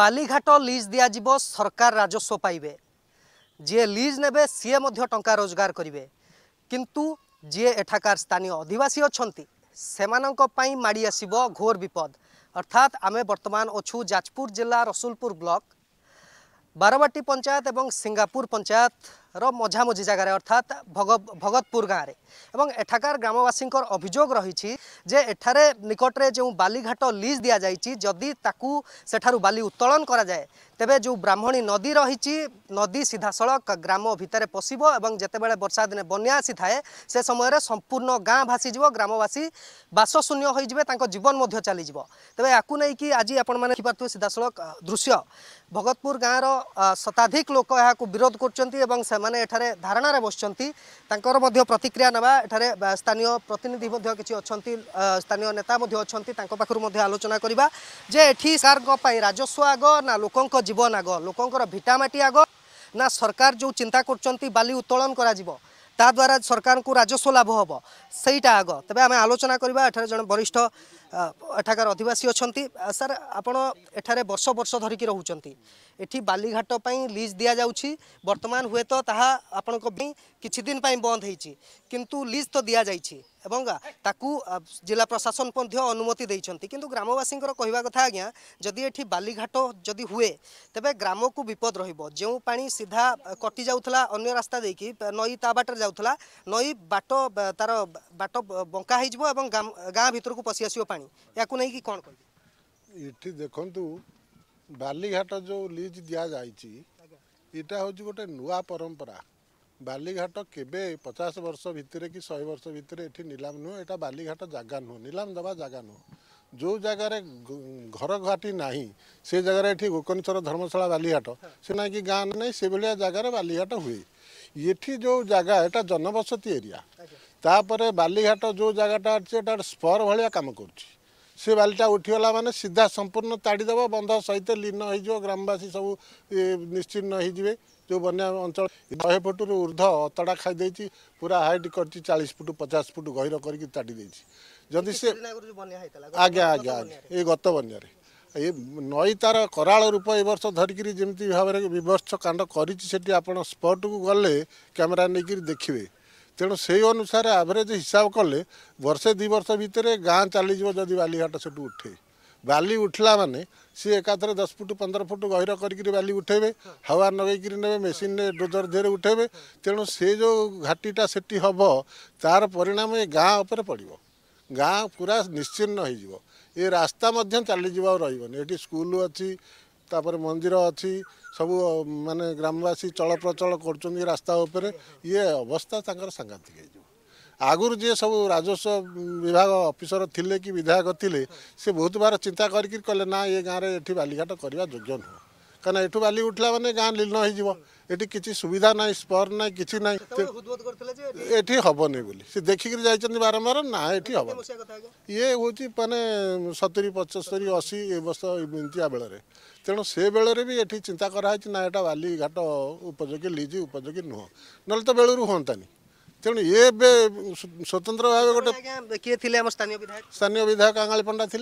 Balighat lease দিয়াযিব সরকার রাজস্ব পাইবে যে লিজ নেবে মধ্য টঙ্কা রোজগার করবে কিন্তু যে এঠাকার স্থানীয় অধিবাসী অনেক সেমানাই মাড়ি আসব ঘোর বিপদ অর্থাৎ আমি বর্তমান অছু যাজপুর জেলা রসুলপুর ব্লক বারবাটি পঞ্চায়েত এবং সিঙ্গাপুর পঞ্চায়েত মঝামঝি জায়গায় অর্থাৎ ভগ ভগতপুর গাঁরে এবং এঠাকার গ্রামবাসীঙ্কর অভিযোগ রয়েছে যে এঠারে নিকটরে যে বালিঘাট লিজ দিয়া যাইছি যদি তাকু সেঠারু বালি উত্তোলন করা যায় তেবে যে ব্রাহ্মণী নদী রয়েছে নদী সিধাসলখ গ্রাম ভিতরে পশিব এবং যেতবে বর্ষা দিনে বন্যা আসি থাকে সে সময় সম্পূর্ণ গাঁ ভাসিযোগ গ্রামবাসী বাসশূন্য হয়ে যাবে তাঁর জীবন মধ্যে চালিযোগ তবে ইয়াকু নেই আজ আপনার দেখিপারে সিধাসলখ দৃশ্য ভগতপুর গাঁর শতাধিক লোক এখন বিরোধ করছেন এবং সে এখানে ধারণার বসছেন তাঁর প্রতিক্রিয়া নেওয়া এখানে স্থানীয় প্রতিনিধি কিছু অনেক স্থানীয় নেতা অনেক তাঁর পাখু আলোচনা করা যে এটি সরকার রাজস্ব আগ না লোক জীবন আগ লোকর ভিটামাটি আগ না সরকার যে চিন্তা করছেন বালি উত্তোলন করা তা দ্বারা সরকার রাজস্ব লাভ হব সেইটা আগ তবে আমি আলোচনা করা এখানে জন বরিষ্ঠ এঠাকার অধিবাসী অনেক স্যার আপনার এখানে বর্ষ বর্ষ ধরিকি রুচান এটি বালিঘাট লিজ দিয়া যাচ্ছি বর্তমান হুয়েত তাহা আপনার কিছুদিন বন্ধ হয়েছি কিন্তু লিজ তো দিয়া যাই এবং তাকু জেলা প্রশাসন মধ্যে অনুমতি দিয়েছেন কিন্তু গ্রামবাসীঙ্কর কহা কথা আজ্ঞা যদি এটি বালিঘাট যদি হুয়ে তেবে গ্রামকু বিপদ রহব যে পা সিধা কটি যাওয়া অন্য রাস্তা দিয়ে নই তা বাটরে যাওয়া নই বাট তার বাট বঙ্কা হয়ে যাব এবং গাঁ ভিতরক পশি আসব পা ହେଲାଣି ୟାକୁ ନେଇକି କ'ଣ କହିବେ ଏଠି ଦେଖନ୍ତୁ ବାଲିଘାଟ ଯେଉଁ ଲିଜ୍ ଦିଆଯାଇଛି ଏଇଟା ହେଉଛି ଗୋଟେ ନୂଆ ପରମ୍ପରା ବାଲିଘାଟ କେବେ ପଚାଶ ବର୍ଷ ଭିତରେ କି ଶହେ ବର୍ଷ ଭିତରେ ଏଠି ନିଲାମ ନୁହେଁ ଏଇଟା ବାଲିଘାଟ ଜାଗା ନୁହଁ ନିଲାମ ଦେବା ଜାଗା ନୁହଁ ଯେଉଁ ଜାଗାରେ ଘର ଘାଟି ନାହିଁ ସେ ଜାଗାରେ ଏଠି ଗୋକନେଶ୍ୱର ଧର୍ମଶାଳା ବାଲିଘାଟ ସେ ନାହିଁ କି ଗାଁ ନାହିଁ ସେଭଳିଆ ଜାଗାରେ ବାଲିଘାଟ ହୁଏ ଏଠି ଯେଉଁ ଜାଗା ଏଇଟା ଜନବସତି ଏରିଆ ତାପରେ ବାଲିଘାଟ ଯେଉଁ ଜାଗାଟା ଅଛି ଏଇଟା ସ୍ପର ଭଳିଆ କାମ କରୁଛି से बाल्टा उठिगला म सिधा सम्पूर्ण ताडिदेब बन्ध सहित लिन हैज ग्रामवासी सब निश्चिन्न है जो बन्या अञ्चुटु उर्ध्ध अतडा खाइदिन्छ पूरा हाइट गरि चालिस फुट पचास फुट गहिरिकडिन्छ अहिले गत बन्यार तार करा रूप एबर्ष धरिक भावर विभत््छ काण्ड गरिटि आपटको गे क्यमेरा देखि ତେଣୁ ସେଇ ଅନୁସାରେ ଆଭରେଜ୍ ହିସାବ କଲେ ବର୍ଷେ ଦୁଇ ବର୍ଷ ଭିତରେ ଗାଁ ଚାଲିଯିବ ଯଦି ବାଲିଘାଟ ସେଠୁ ଉଠେ ବାଲି ଉଠିଲା ମାନେ ସିଏ ଏକାଥରେ ଦଶ ଫୁଟ ପନ୍ଦର ଫୁଟ ଗହିର କରିକିରି ବାଲି ଉଠେଇବେ ହାୱା ନଗେଇକିରି ନେବେ ମେସିନ୍ରେ ଡୋଜର ଦେହରେ ଉଠେଇବେ ତେଣୁ ସେ ଯେଉଁ ଘାଟିଟା ସେଠି ହେବ ତା'ର ପରିଣାମ ଏ ଗାଁ ଉପରେ ପଡ଼ିବ ଗାଁ ପୁରା ନିଶ୍ଚିହ୍ନ ହୋଇଯିବ ଏ ରାସ୍ତା ମଧ୍ୟ ଚାଲିଯିବ ଆଉ ରହିବନି ଏଠି ସ୍କୁଲ ଅଛି ତାପରେ ମନ୍ଦିର ଅଛି ସବୁ ମାନେ ଗ୍ରାମବାସୀ ଚଳପ୍ରଚଳ କରୁଛନ୍ତି ରାସ୍ତା ଉପରେ ଇଏ ଅବସ୍ଥା ତାଙ୍କର ସାଙ୍ଘାତିକ ହେଇଯିବ ଆଗରୁ ଯିଏ ସବୁ ରାଜସ୍ୱ ବିଭାଗ ଅଫିସର ଥିଲେ କି ବିଧାୟକ ଥିଲେ ସେ ବହୁତ ବାର ଚିନ୍ତା କରିକି କହିଲେ ନା ଏ ଗାଁରେ ଏଠି ବାଲିଘାଟ କରିବା ଯୋଗ୍ୟ ନୁହେଁ कहीं यू बाली उठला मैंने गाँ लीन होठी सुविधा ना स्पर ना कि ना ये हेनी बोली सी देखिकी जा बारंबार ना ये हम ये हूँ मानने सतुरी पचस्तरी अशी ए बस एमतीया बेल तेणु से बेल ये चिंता कराई ना यहाँ बाली घाट उपयोगी लीज उपयोगी नुह ना तो बेलू हानी तेणु ये स्वतंत्र भाव गोटे स्थानीय विधायक आंगाली पंडा थे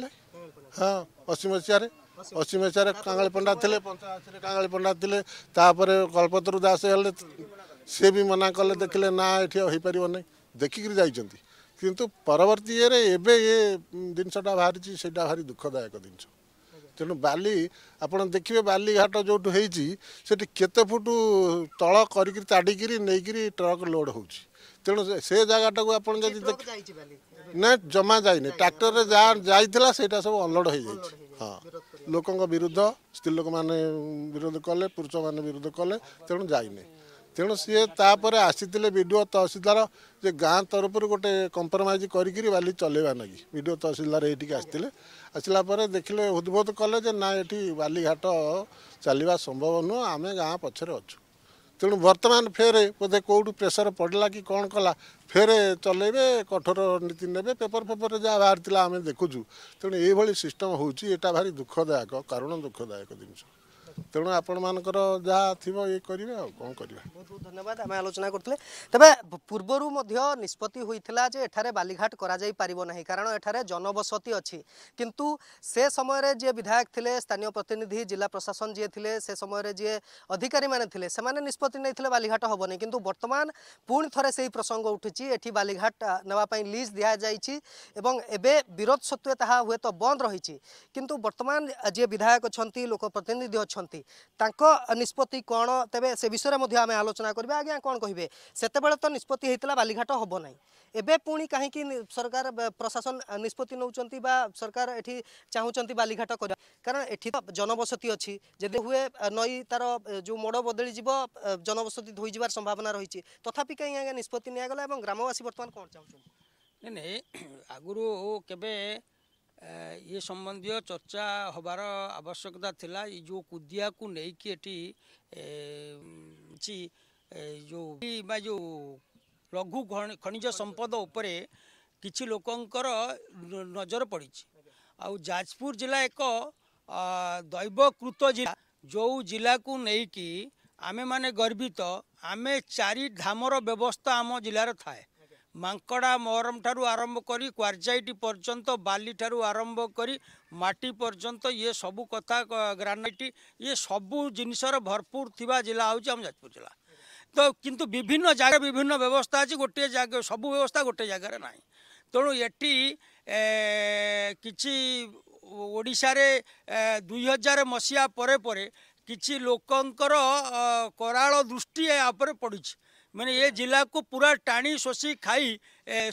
हाँ पश्चिम मसीह ପଶ୍ଚିମେଶାରେ କାଙ୍ଗାଳି ପଣ୍ଡା ଥିଲେ ପଞ୍ଚାଅଶୀରେ କାଙ୍ଗାଳି ପଣ୍ଡା ଥିଲେ ତାପରେ କଳ୍ପତରୁ ଦାସ ହେଲେ ସିଏ ବି ମନା କଲେ ଦେଖିଲେ ନା ଏଠି ହେଇପାରିବ ନାହିଁ ଦେଖିକିରି ଯାଇଛନ୍ତି କିନ୍ତୁ ପରବର୍ତ୍ତୀ ଇଏରେ ଏବେ ଏ ଜିନିଷଟା ବାହାରିଛି ସେଇଟା ଭାରି ଦୁଃଖଦାୟକ ଜିନିଷ ତେଣୁ ବାଲି ଆପଣ ଦେଖିବେ ବାଲିଘାଟ ଯେଉଁଠୁ ହେଇଛି ସେଠି କେତେ ଫୁଟ ତଳ କରିକିରି ତାଡ଼ିକିରି ନେଇକିରି ଟ୍ରକ୍ ଲୋଡ଼୍ ହେଉଛି ତେଣୁ ସେ ଜାଗାଟାକୁ ଆପଣ ଯଦି ନା ଜମା ଯାଇନି ଟ୍ରାକ୍ଟରରେ ଯାହା ଯାଇଥିଲା ସେଇଟା ସବୁ ଅନଲୋଡ଼ ହେଇଯାଇଛି ହଁ ଲୋକଙ୍କ ବିରୁଦ୍ଧ ସ୍ତ୍ରୀ ଲୋକମାନେ ବିରୋଧ କଲେ ପୁରୁଷମାନେ ବିରୋଧ କଲେ ତେଣୁ ଯାଇନି ତେଣୁ ସିଏ ତାପରେ ଆସିଥିଲେ ବିଡ଼ିଓ ତହସିଲଦାର ଯେ ଗାଁ ତରଫରୁ ଗୋଟେ କମ୍ପ୍ରମାଇଜ୍ କରିକିରି ବାଲି ଚଲେଇବା ନାଗି ବିଡ଼ିଓ ତହସିଲଦାର ଏଇଠିକି ଆସିଥିଲେ ଆସିଲା ପରେ ଦେଖିଲେ ହୃଦ୍ବୋଧ କଲେ ଯେ ନା ଏଠି ବାଲିଘାଟ ଚାଲିବା ସମ୍ଭବ ନୁହଁ ଆମେ ଗାଁ ପଛରେ ଅଛୁ ତେଣୁ ବର୍ତ୍ତମାନ ଫେରେ ବୋଧେ କେଉଁଠୁ ପ୍ରେସର ପଡ଼ିଲା କି କ'ଣ କଲା ଫେର ଚଲେଇବେ କଠୋର ନୀତି ନେବେ ପେପର ଫେପରରେ ଯାହା ବାହାରିଥିଲା ଆମେ ଦେଖୁଛୁ ତେଣୁ ଏଇଭଳି ସିଷ୍ଟମ୍ ହେଉଛି ଏଇଟା ଭାରି ଦୁଃଖଦାୟକ କାରଣ ଦୁଃଖଦାୟକ ଜିନିଷ ତେଣୁ ଆପଣମାନଙ୍କର ଯାହା ଥିବ ଇଏ କରିବେ ଆଉ କ'ଣ କରିବା ବହୁତ ବହୁତ ଧନ୍ୟବାଦ ଆମେ ଆଲୋଚନା କରୁଥିଲେ ତେବେ ପୂର୍ବରୁ ମଧ୍ୟ ନିଷ୍ପତ୍ତି ହୋଇଥିଲା ଯେ ଏଠାରେ ବାଲିଘାଟ କରାଯାଇ ପାରିବ ନାହିଁ କାରଣ ଏଠାରେ ଜନବସତି ଅଛି କିନ୍ତୁ ସେ ସମୟରେ ଯିଏ ବିଧାୟକ ଥିଲେ ସ୍ଥାନୀୟ ପ୍ରତିନିଧି ଜିଲ୍ଲା ପ୍ରଶାସନ ଯିଏ ଥିଲେ ସେ ସମୟରେ ଯିଏ ଅଧିକାରୀମାନେ ଥିଲେ ସେମାନେ ନିଷ୍ପତ୍ତି ନେଇଥିଲେ ବାଲିଘାଟ ହେବନି କିନ୍ତୁ ବର୍ତ୍ତମାନ ପୁଣି ଥରେ ସେହି ପ୍ରସଙ୍ଗ ଉଠିଛି ଏଠି ବାଲିଘାଟ ନେବା ପାଇଁ ଲିଜ୍ ଦିଆଯାଇଛି ଏବଂ ଏବେ ବିରୋଧ ସତ୍ତ୍ୱେ ତାହା ହୁଏତ ବନ୍ଦ ରହିଛି କିନ୍ତୁ ବର୍ତ୍ତମାନ ଯିଏ ବିଧାୟକ ଅଛନ୍ତି ଲୋକପ୍ରତିନିଧି ଅଛନ୍ତି ଚାହୁଁଛନ୍ତି ତାଙ୍କ ନିଷ୍ପତ୍ତି କ'ଣ ତେବେ ସେ ବିଷୟରେ ମଧ୍ୟ ଆମେ ଆଲୋଚନା କରିବା ଆଜ୍ଞା କ'ଣ କହିବେ ସେତେବେଳେ ତ ନିଷ୍ପତ୍ତି ହୋଇଥିଲା ବାଲିଘାଟ ହେବ ନାହିଁ ଏବେ ପୁଣି କାହିଁକି ସରକାର ପ୍ରଶାସନ ନିଷ୍ପତ୍ତି ନେଉଛନ୍ତି ବା ସରକାର ଏଠି ଚାହୁଁଛନ୍ତି ବାଲିଘାଟ କରିବା କାରଣ ଏଠି ତ ଜନବସତି ଅଛି ଯଦି ହୁଏ ନଈ ତାର ଯେଉଁ ମୋଡ଼ ବଦଳିଯିବ ଜନବସତି ଧୋଇଯିବାର ସମ୍ଭାବନା ରହିଛି ତଥାପି କାହିଁ ଆଜ୍ଞା ନିଷ୍ପତ୍ତି ନିଆଗଲା ଏବଂ ଗ୍ରାମବାସୀ ବର୍ତ୍ତମାନ କ'ଣ ଚାହୁଁଛନ୍ତି ନାଇଁ ନାଇଁ ଆଗରୁ କେବେ ଇଏ ସମ୍ବନ୍ଧୀୟ ଚର୍ଚ୍ଚା ହେବାର ଆବଶ୍ୟକତା ଥିଲା ଏଇ ଯେଉଁ କୁଦିଆକୁ ନେଇକି ଏଠି ଯେଉଁ ବା ଯେଉଁ ଲଘୁ ଖଣିଜ ସମ୍ପଦ ଉପରେ କିଛି ଲୋକଙ୍କର ନଜର ପଡ଼ିଛି ଆଉ ଯାଜପୁର ଜିଲ୍ଲା ଏକ ଦୈବକୃତ ଜିଲ୍ଲା ଯେଉଁ ଜିଲ୍ଲାକୁ ନେଇକି ଆମେମାନେ ଗର୍ବିତ ଆମେ ଚାରି ଧାମର ବ୍ୟବସ୍ଥା ଆମ ଜିଲ୍ଲାର ଥାଏ ମାଙ୍କଡ଼ା ମହରମ ଠାରୁ ଆରମ୍ଭ କରି କ୍ୱାର୍ଜାଇଟ୍ ପର୍ଯ୍ୟନ୍ତ ବାଲି ଠାରୁ ଆରମ୍ଭ କରି ମାଟି ପର୍ଯ୍ୟନ୍ତ ଇଏ ସବୁ କଥା ଗ୍ରାନାଇଟ୍ ଇଏ ସବୁ ଜିନିଷର ଭରପୁର ଥିବା ଜିଲ୍ଲା ହେଉଛି ଆମ ଯାଜପୁର ଜିଲ୍ଲା ତ କିନ୍ତୁ ବିଭିନ୍ନ ଜାଗାରେ ବିଭିନ୍ନ ବ୍ୟବସ୍ଥା ଅଛି ଗୋଟିଏ ଜାଗା ସବୁ ବ୍ୟବସ୍ଥା ଗୋଟିଏ ଜାଗାରେ ନାହିଁ ତେଣୁ ଏଠି କିଛି ଓଡ଼ିଶାରେ ଦୁଇ ହଜାର ମସିହା ପରେ ପରେ କିଛି ଲୋକଙ୍କର କରାଳ ଦୃଷ୍ଟି ଏହା ଉପରେ ପଡ଼ିଛି ମାନେ ଏ ଜିଲ୍ଲାକୁ ପୁରା ଟାଣି ଶୋଷି ଖାଇ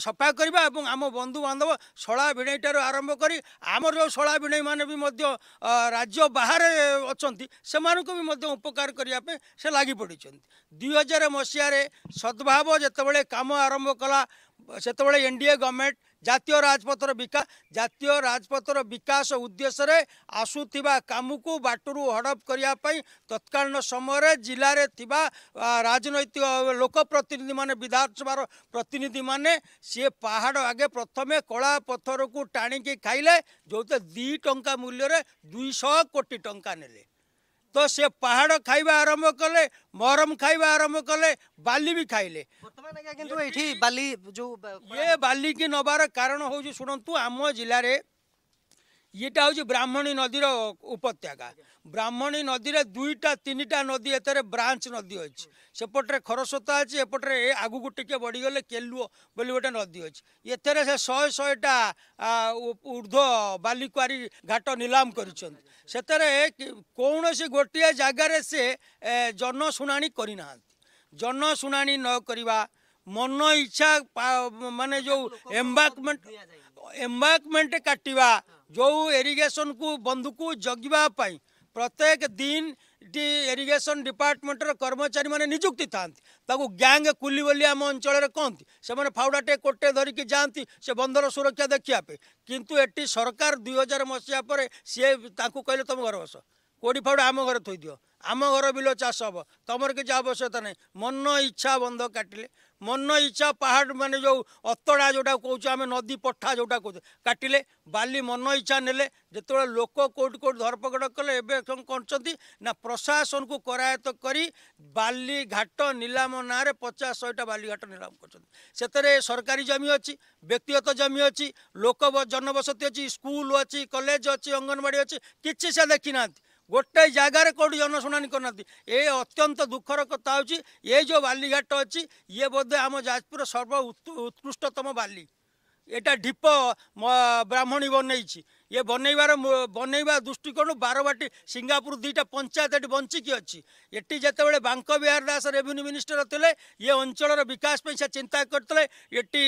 ସଫା କରିବା ଏବଂ ଆମ ବନ୍ଧୁବାନ୍ଧବ ଶଳା ଭିଣେଇଠାରୁ ଆରମ୍ଭ କରି ଆମର ଯେଉଁ ଶଳା ଭିଣେଇମାନେ ବି ମଧ୍ୟ ରାଜ୍ୟ ବାହାରେ ଅଛନ୍ତି ସେମାନଙ୍କୁ ବି ମଧ୍ୟ ଉପକାର କରିବା ପାଇଁ ସେ ଲାଗି ପଡ଼ିଛନ୍ତି ଦୁଇ ହଜାର ମସିହାରେ ସଦ୍ଭାବ ଯେତେବେଳେ କାମ ଆରମ୍ଭ କଲା ସେତେବେଳେ ଏନ୍ ଡି ଏ ଗଭର୍ଣ୍ଣମେଣ୍ଟ ଜାତୀୟ ରାଜପଥର ବିକାଶ ଜାତୀୟ ରାଜପଥର ବିକାଶ ଉଦ୍ଦେଶ୍ୟରେ ଆସୁଥିବା କାମକୁ ବାଟରୁ ହଡ଼ପ କରିବା ପାଇଁ ତତ୍କାଳୀନ ସମୟରେ ଜିଲ୍ଲାରେ ଥିବା ରାଜନୈତିକ ଲୋକପ୍ରତିନିଧିମାନେ ବିଧାନସଭାର ପ୍ରତିନିଧିମାନେ ସିଏ ପାହାଡ଼ ଆଗେ ପ୍ରଥମେ କଳା ପଥରକୁ ଟାଣିକି ଖାଇଲେ ଯେଉଁଥିରେ ଦୁଇ ଟଙ୍କା ମୂଲ୍ୟରେ ଦୁଇଶହ କୋଟି ଟଙ୍କା ନେଲେ ତ ସେ ପାହାଡ଼ ଖାଇବା ଆରମ୍ଭ କଲେ ମରମ ଖାଇବା ଆରମ୍ଭ କଲେ ବାଲି ବି ଖାଇଲେ ବର୍ତ୍ତମାନ ଏଇଠି ବାଲି ଯେଉଁ ଏ ବାଲିକି ନେବାର କାରଣ ହେଉଛି ଶୁଣନ୍ତୁ ଆମ ଜିଲ୍ଲାରେ ଇଏଟା ହେଉଛି ବ୍ରାହ୍ମଣୀ ନଦୀର ଉପତ୍ୟକା ବ୍ରାହ୍ମଣୀ ନଦୀରେ ଦୁଇଟା ତିନିଟା ନଦୀ ଏଥିରେ ବ୍ରାଞ୍ଚ ନଦୀ ଅଛି ସେପଟରେ ଖରସ୍ରୋତା ଅଛି ଏପଟରେ ଆଗକୁ ଟିକେ ବଢ଼ିଗଲେ କେଲୁଅ ବୋଲି ଗୋଟେ ନଦୀ ଅଛି ଏଥିରେ ସେ ଶହେ ଶହେଟା ଉର୍ଦ୍ଧ୍ୱ ବାଲିକୁଆରୀ ଘାଟ ନିଲାମ କରିଛନ୍ତି ସେଥିରେ କୌଣସି ଗୋଟିଏ ଜାଗାରେ ସେ ଜନଶୁଣାଣି କରିନାହାନ୍ତି ଜନଶୁଣାଣି ନ କରିବା ମନ ଇଚ୍ଛା ମାନେ ଯେଉଁ ଏମ୍ବାକମେଣ୍ଟ ଏମ୍ବାକମେଣ୍ଟ କାଟିବା जो इरिगेसनको बन्धुको जग्गाप प्रत्येक दिन डी डिपारटमेन्ट र कर्मचारी नियुक्ति थाहा ग्याङ कुलिम अञ्चल कति फाउडाटे कोटे धरिकी से बन्धर सुरक्षा देखिएको कि सरकार दुई हजार मसहापर सिले घर बस कोी फाउडा आम घर थुदियो आम घर बिलो चास तमर कि आवश्यकता नै मन इच्छा बन्ध काटे ମନ ଇଚ୍ଛା ପାହାଡ଼ ମାନେ ଯେଉଁ ଅତଡ଼ା ଯେଉଁଟା କହୁଛୁ ଆମେ ନଦୀ ପଠା ଯେଉଁଟା କହୁଛୁ କାଟିଲେ ବାଲି ମନ ଇଚ୍ଛା ନେଲେ ଯେତେବେଳେ ଲୋକ କେଉଁଠି କେଉଁଠି ଧରପକଡ଼ କଲେ ଏବେ କରିଛନ୍ତି ନା ପ୍ରଶାସନକୁ କରାୟତ୍ତ କରି ବାଲି ଘାଟ ନିଲାମ ନାଁରେ ପଚାଶ ଶହେଟା ବାଲି ଘାଟ ନିଲାମ କରିଛନ୍ତି ସେଥିରେ ସରକାରୀ ଜମି ଅଛି ବ୍ୟକ୍ତିଗତ ଜମି ଅଛି ଲୋକ ଜନବସତି ଅଛି ସ୍କୁଲ ଅଛି କଲେଜ ଅଛି ଅଙ୍ଗନବାଡ଼ି ଅଛି କିଛି ସେ ଦେଖିନାହାନ୍ତି ଗୋଟେ ଜାଗାରେ କେଉଁଠି ଜନଶୁଣାଣି କରୁନାହାନ୍ତି ଏ ଅତ୍ୟନ୍ତ ଦୁଃଖର କଥା ହେଉଛି ଏ ଯେଉଁ ବାଲିଘାଟ ଅଛି ଇଏ ବୋଧେ ଆମ ଯାଜପୁର ସର୍ବ ଉତ୍କୃଷ୍ଟତମ ବାଲି ଏଇଟା ଢିପ ବ୍ରାହ୍ମଣୀ ବନେଇଛି ଇଏ ବନେଇବାର ବନେଇବା ଦୃଷ୍ଟିକୋଣରୁ ବାରବାଟୀ ସିଙ୍ଗାପୁର ଦୁଇଟା ପଞ୍ଚାୟତ ଏଠି ବଞ୍ଚିକି ଅଛି ଏଠି ଯେତେବେଳେ ବାଙ୍କ ବିହାର ଦାସ ରେଭିନ୍ୟୁ ମିନିଷ୍ଟର ଥିଲେ ଇଏ ଅଞ୍ଚଳର ବିକାଶ ପାଇଁ ସେ ଚିନ୍ତା କରିଥିଲେ ଏଠି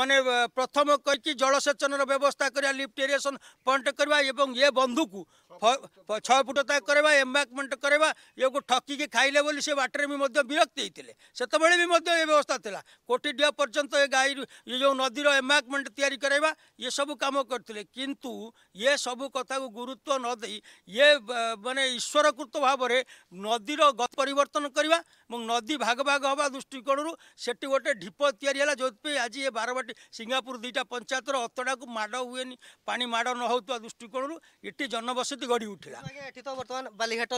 ମାନେ ପ୍ରଥମ କହିକି ଜଳସେଚନର ବ୍ୟବସ୍ଥା କରିବା ଲିଫ୍ଟ ଏରିଏସନ୍ ପଏଣ୍ଟ କରିବା ଏବଂ ଏ ବନ୍ଧୁକୁ ଛଅ ଫୁଟ ତାକୁ କରିବା ଏମ୍ବାକ୍ମେଣ୍ଟ କରିବା ଇଏକୁ ଠକିକି ଖାଇଲେ ବୋଲି ସେ ବାଟରେ ବି ମଧ୍ୟ ବିରକ୍ତି ହେଇଥିଲେ ସେତେବେଳେ ବି ମଧ୍ୟ ଏ ବ୍ୟବସ୍ଥା ଥିଲା କୋଟିଡିଆ ପର୍ଯ୍ୟନ୍ତ ଏ ଗାଈରୁ ଏ ଯେଉଁ ନଦୀର ଏମ୍ବାକ୍ମେଣ୍ଟ ତିଆରି କରାଇବା ଇଏ ସବୁ କାମ କରିଥିଲେ କିନ୍ତୁ ଏ ସବୁ କଥାକୁ ଗୁରୁତ୍ୱ ନଦେଇ ଇଏ ମାନେ ଈଶ୍ୱରକୃତ ଭାବରେ ନଦୀର ପରିବର୍ତ୍ତନ କରିବା ଏବଂ ନଦୀ ଭାଗ ଭାଗ ହେବା ଦୃଷ୍ଟିକୋଣରୁ ସେଠି ଗୋଟେ ଢିପ ତିଆରି ହେଲା ଯେଉଁଥିପାଇଁ ଆଜି ଏ ବାରବାଟୀ ସିଙ୍ଗାପୁର ଦୁଇଟା ପଞ୍ଚାୟତର ଅତଡ଼ାକୁ ମାଡ଼ ହୁଏନି ପାଣି ମାଡ଼ ନ ହେଉଥିବା ଦୃଷ୍ଟିକୋଣରୁ ଏଠି ଜନବସତି ଗଢ଼ି ଉଠିଲା ଏଠି ତ ବର୍ତ୍ତମାନ ବାଲିଘାଟ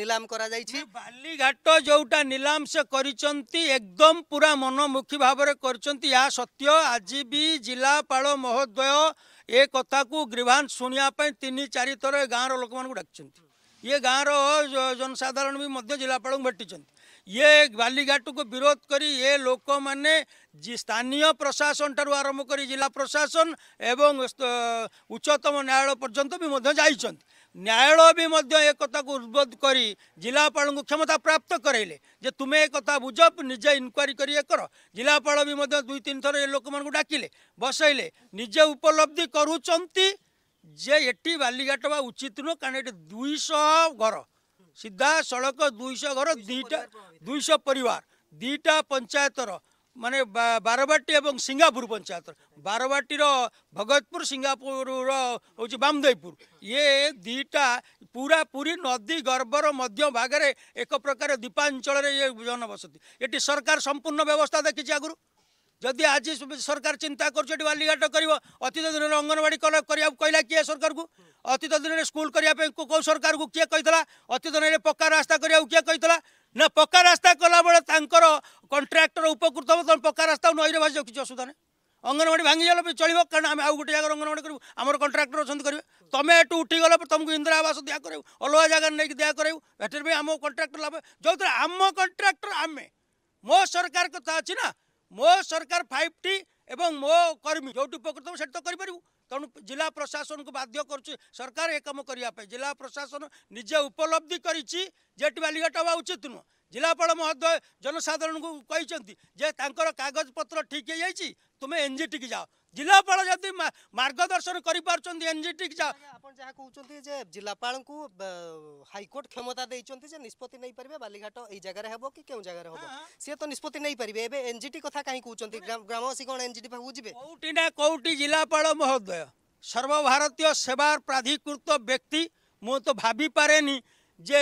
ନିଲାମ କରାଯାଇଛି ବାଲିଘାଟ ଯେଉଁଟା ନିଲାମ ସେ କରିଛନ୍ତି ଏକଦମ ପୁରା ମନମୁଖୀ ଭାବରେ କରିଛନ୍ତି ଏହା ସତ୍ୟ ଆଜି ବି ଜିଲ୍ଲାପାଳ ମହୋଦୟ ଏ କଥାକୁ ଗ୍ରୀଭାନ୍ସ ଶୁଣିବା ପାଇଁ ତିନି ଚାରିଥର ଏ ଗାଁର ଲୋକମାନଙ୍କୁ ଡାକିଛନ୍ତି ଇଏ ଗାଁର ଜନସାଧାରଣ ବି ମଧ୍ୟ ଜିଲ୍ଲାପାଳଙ୍କୁ ଭେଟିଛନ୍ତି ये ବାଲିଘାଟକୁ ବିରୋଧ କରି ଏ ଲୋକମାନେ ସ୍ଥାନୀୟ ପ୍ରଶାସନ ଠାରୁ ଆରମ୍ଭ କରି ଜିଲ୍ଲା ପ୍ରଶାସନ ଏବଂ ଉଚ୍ଚତମ ନ୍ୟାୟାଳୟ ପର୍ଯ୍ୟନ୍ତ ବି ମଧ୍ୟ ଯାଇଛନ୍ତି ନ୍ୟାୟାଳୟ ବି ମଧ୍ୟ ଏ କଥାକୁ ଉଦ୍ବୋଧ କରି ଜିଲ୍ଲାପାଳଙ୍କୁ କ୍ଷମତା ପ୍ରାପ୍ତ କରାଇଲେ ଯେ ତୁମେ ଏ କଥା ବୁଝ ନିଜେ ଇନକ୍ୱାରି କରି ଏ କର ଜିଲ୍ଲାପାଳ ବି ମଧ୍ୟ ଦୁଇ ତିନି ଥର ଏ ଲୋକମାନଙ୍କୁ ଡାକିଲେ ବସାଇଲେ ନିଜେ ଉପଲବ୍ଧି କରୁଛନ୍ତି ଯେ ଏଠି ବାଲିଘାଟ ବା ଉଚିତ ନୁହଁ କାରଣ ଏଠି ଦୁଇଶହ ଘର ସିଧାସଳଖ ଦୁଇଶହ ଘର ଦୁଇଟା ଦୁଇଶହ ପରିବାର ଦୁଇଟା ପଞ୍ଚାୟତର ମାନେ ବାରବାଟୀ ଏବଂ ସିଙ୍ଗାପୁର ପଞ୍ଚାୟତର ବାରବାଟୀର ଭଗତପୁର ସିଙ୍ଗାପୁରର ହେଉଛି ବାମଦେବପୁର ଇଏ ଦୁଇଟା ପୁରା ପୁରୀ ନଦୀ ଗର୍ଭର ମଧ୍ୟ ଭାଗରେ ଏକ ପ୍ରକାର ଦ୍ୱୀପାଞ୍ଚଳରେ ଇଏ ଜନବସତି ଏଠି ସରକାର ସମ୍ପୂର୍ଣ୍ଣ ବ୍ୟବସ୍ଥା ଦେଖିଛି ଆଗରୁ ଯଦି ଆଜି ସରକାର ଚିନ୍ତା କରୁଛି ଏଠି ବାଲିଘାଟ କରିବ ଅତୀତ ଦିନରେ ଅଙ୍ଗନବାଡ଼ି କରିବାକୁ କହିଲା କିଏ ସରକାରକୁ ଅତୀତ ଦିନରେ ସ୍କୁଲ କରିବା ପାଇଁ କେଉଁ ସରକାରକୁ କିଏ କହିଥିଲା ଅତୀତ ଦିନରେ ପକ୍କା ରାସ୍ତା କରିବାକୁ କିଏ କହିଥିଲା ନା ପକ୍କା ରାସ୍ତା କଲାବେଳେ ତାଙ୍କର କଣ୍ଟ୍ରାକ୍ଟର ଉପକୃତ ହେବ ତମେ ପକ୍କା ରାସ୍ତା ନଈରେ ଭାସିଯାଉ କିଛି ଅସୁବିଧା ନାହିଁ ଅଙ୍ଗନବାଡ଼ି ଭାଙ୍ଗିଗଲେ ବି ଚଳିବ କାରଣ ଆମେ ଆଉ ଗୋଟେ ଜାଗାରେ ଅଙ୍ଗନବାଡ଼ି କରିବୁ ଆମର କଣ୍ଟ୍ରାକ୍ଟର ଅଛନ୍ତି କରିବେ ତମେ ଏଠୁ ଉଠିଗଲା ପରେ ତମକୁ ଇନ୍ଦିରା ଆବାସ ଦିଆ କରାଇବୁ ଅଲଗା ଜାଗାରେ ନେଇକି ଦିଆ କରାଇବୁ ଏଠାରେ ବି ଆମ କଣ୍ଟ୍ରାକ୍ଟର ଲାଭ ଯେଉଁଥିରେ ଆମ କଣ୍ଟ୍ରାକ୍ଟର ଆମେ ମୋ ସରକାର କଥା ଅଛି ନା ମୋ ସରକାର ଫାଇଭ୍ ଟି ଏବଂ ମୋ କର୍ମୀ ଯେଉଁଠି ଉପକୃତ ହେବ ସେଠି ତ କରିପାରିବୁ ତେଣୁ ଜିଲ୍ଲା ପ୍ରଶାସନକୁ ବାଧ୍ୟ କରୁଛି ସରକାର ଏ କାମ କରିବା ପାଇଁ ଜିଲ୍ଲା ପ୍ରଶାସନ ନିଜେ ଉପଲବ୍ଧି କରିଛି ଯେ ବାଲିଘାଟ ହେବା ଉଚିତ ନୁହଁ ଜିଲ୍ଲାପାଳ ମହୋଦୟ ଜନସାଧାରଣଙ୍କୁ କହିଛନ୍ତି ଯେ ତାଙ୍କର କାଗଜପତ୍ର ଠିକ୍ ହେଇଯାଇଛି ତୁମେ ଏନ୍ଜିଟିକି ଯାଅ ଜିଲ୍ଲାପାଳ ଯଦି ମାର୍ଗଦର୍ଶନ କରିପାରୁଛନ୍ତି ଏନ୍ଜିଟି ଆପଣ ଯାହା କହୁଛନ୍ତି ଯେ ଜିଲ୍ଲାପାଳଙ୍କୁ ହାଇକୋର୍ଟ କ୍ଷମତା ଦେଇଛନ୍ତି ଯେ ନିଷ୍ପତ୍ତି ନେଇପାରିବେ ବାଲିଘାଟ ଏଇ ଜାଗାରେ ହେବ କି କେଉଁ ଜାଗାରେ ହେବ ସିଏ ତ ନିଷ୍ପତ୍ତି ନେଇପାରିବେ ଏବେ ଏନ୍ଜିଟି କଥା କାହିଁ କହୁଛନ୍ତି ଗ୍ରାମବାସୀ କ'ଣ ଏନ୍ଜିଟି ପାଖକୁ ଯିବେ କୋଉଠି ନା କୋଉଠି ଜିଲ୍ଲାପାଳ ମହୋଦୟ ସର୍ବଭାରତୀୟ ସେବା ପ୍ରାଧିକୃତ ବ୍ୟକ୍ତି ମୁଁ ତ ଭାବିପାରେନି ଯେ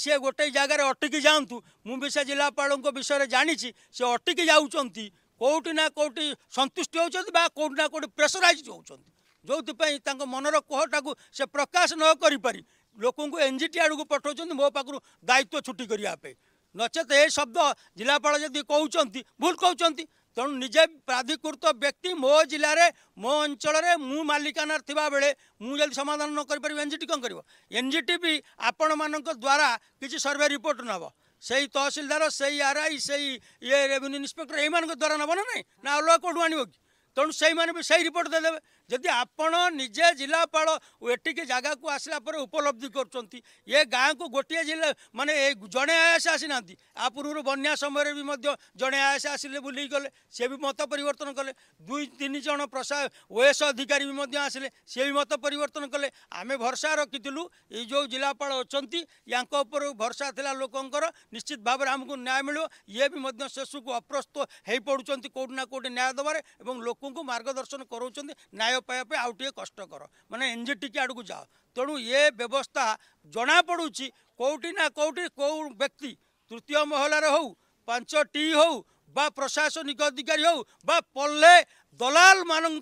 ସିଏ ଗୋଟେ ଜାଗାରେ ଅଟକି ଯାଆନ୍ତୁ ମୁଁ ବି ସେ ଜିଲ୍ଲାପାଳଙ୍କ ବିଷୟରେ ଜାଣିଛି ସେ ଅଟକି ଯାଉଛନ୍ତି କେଉଁଠି ନା କେଉଁଠି ସନ୍ତୁଷ୍ଟି ହେଉଛନ୍ତି ବା କେଉଁଠି ନା କେଉଁଠି ପ୍ରେସରାଇଜ୍ ହେଉଛନ୍ତି ଯେଉଁଥିପାଇଁ ତାଙ୍କ ମନର କୋହଟାକୁ ସେ ପ୍ରକାଶ ନ କରିପାରି ଲୋକଙ୍କୁ ଏନ୍ ଜି ଟି ଆଡ଼କୁ ପଠାଉଛନ୍ତି ମୋ ପାଖରୁ ଦାୟିତ୍ୱ ଛୁଟି କରିବା ପାଇଁ ନଚେତ ଏ ଶବ୍ଦ ଜିଲ୍ଲାପାଳ ଯଦି କହୁଛନ୍ତି ଭୁଲ କହୁଛନ୍ତି ତେଣୁ ନିଜେ ପ୍ରାଧିକୃତ ବ୍ୟକ୍ତି ମୋ ଜିଲ୍ଲାରେ ମୋ ଅଞ୍ଚଳରେ ମୁଁ ମାଲିକାନାରେ ଥିବାବେଳେ ମୁଁ ଯଦି ସମାଧାନ ନ କରିପାରିବି ଏନ୍ ଜି ଟି କ'ଣ କରିବ ଏନ୍ ଜି ଟି ବି ଆପଣମାନଙ୍କ ଦ୍ୱାରା କିଛି ସର୍ଭେ ରିପୋର୍ଟ ନେବ सही तहसीलदार सही आर आई सही ये रेवेन्यू इन्स्पेक्टर ଏମାନଙ୍କ ଦ୍ୱାରା ନେବ ନା ନାହିଁ ନା ଅଲଗା କେଉଁଠୁ ଆଣିବ କି ତେଣୁ ସେଇମାନେ ବି ସେଇ ରିପୋର୍ଟ ଦେଇଦେବେ ଯଦି ଆପଣ ନିଜେ ଜିଲ୍ଲାପାଳ ଏଠିକି ଜାଗାକୁ ଆସିଲା ପରେ ଉପଲବ୍ଧି କରୁଛନ୍ତି ଏ ଗାଁକୁ ଗୋଟିଏ ଜିଲ୍ଲା ମାନେ ଏ ଜଣେ ଆୟାସ ଆସିନାହାନ୍ତି ଆ ପୂର୍ବରୁ ବନ୍ୟା ସମୟରେ ବି ମଧ୍ୟ ଜଣେ ଆୟାସ ଆସିଲେ ବୁଲିକି ଗଲେ ସିଏ ବି ମତ ପରିବର୍ତ୍ତନ କଲେ ଦୁଇ ତିନି ଜଣ ପ୍ରଶା ଓଏସ୍ ଅଧିକାରୀ ବି ମଧ୍ୟ ଆସିଲେ ସିଏ ବି ମତ ପରିବର୍ତ୍ତନ କଲେ ଆମେ ଭରସା ରଖିଥିଲୁ ଏଇ ଯେଉଁ ଜିଲ୍ଲାପାଳ ଅଛନ୍ତି ୟାଙ୍କ ଉପରୁ ଭରସା ଥିଲା ଲୋକଙ୍କର ନିଶ୍ଚିତ ଭାବରେ ଆମକୁ ନ୍ୟାୟ ମିଳିବ ଇଏ ବି ମଧ୍ୟ ଶେଷକୁ ଅପ୍ରସ୍ତ ହୋଇପଡ଼ୁଛନ୍ତି କେଉଁଠି ନା କେଉଁଠି ନ୍ୟାୟ ଦେବାରେ ଏବଂ ଲୋକଙ୍କୁ ମାର୍ଗଦର୍ଶନ କରାଉଛନ୍ତି ନ୍ୟାୟ पाइप आउँ कष्टकर मनजे टिक आडि जाओ तेणु ये व्यवस्था जना पढु के व्यक्ति तृतीय महलार हो पाँच टी हौ बा प्रशासन अधिक हौ बा पल्ले दलाल म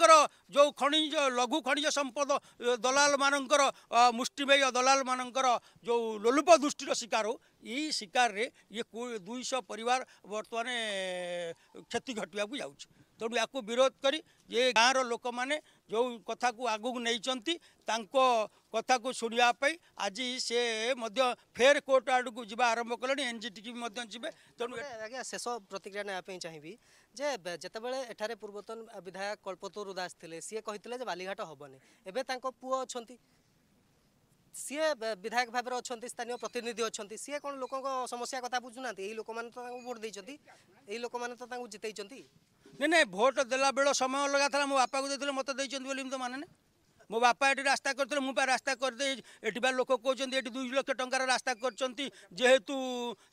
जो खनिज लघु खनिज सम्पद दलाल मुष्टिय दलाल म जो लोलुप दृष्टि शिकार हो यही शिकारले य दुईश पर बर्तीति घटेको ତେଣୁ ୟାକୁ ବିରୋଧ କରି ଯେ ଗାଁର ଲୋକମାନେ ଯେଉଁ କଥାକୁ ଆଗକୁ ନେଇଛନ୍ତି ତାଙ୍କ କଥାକୁ ଶୁଣିବା ପାଇଁ ଆଜି ସେ ମଧ୍ୟ ଫେର୍ କୋର୍ଟ ଆଡ଼କୁ ଯିବା ଆରମ୍ଭ କଲେଣି ଏନ୍ଜିଟିକି ମଧ୍ୟ ଯିବେ ତେଣୁ ଆଜ୍ଞା ଶେଷ ପ୍ରତିକ୍ରିୟା ନେବା ପାଇଁ ଚାହିଁବି ଯେ ଯେତେବେଳେ ଏଠାରେ ପୂର୍ବତନ ବିଧାୟକ କଳ୍ପତରୁ ଦାସ ଥିଲେ ସିଏ କହିଥିଲେ ଯେ ବାଲିଘାଟ ହେବନି ଏବେ ତାଙ୍କ ପୁଅ ଅଛନ୍ତି ସିଏ ବିଧାୟକ ଭାବରେ ଅଛନ୍ତି ସ୍ଥାନୀୟ ପ୍ରତିନିଧି ଅଛନ୍ତି ସିଏ କ'ଣ ଲୋକଙ୍କ ସମସ୍ୟା କଥା ବୁଝୁନାହାନ୍ତି ଏଇ ଲୋକମାନେ ତ ତାଙ୍କୁ ଭୋଟ୍ ଦେଇଛନ୍ତି ଏଇ ଲୋକମାନେ ତ ତାଙ୍କୁ ଜିତେଇଛନ୍ତି नै नै भोट देला बेला समय लगाला मो बाप्दै मते दिन्छ मन नै मो बापा यहाँ रास्ता मस्ता लोक कि दुई लक्ष ट रास्था गरिन्छ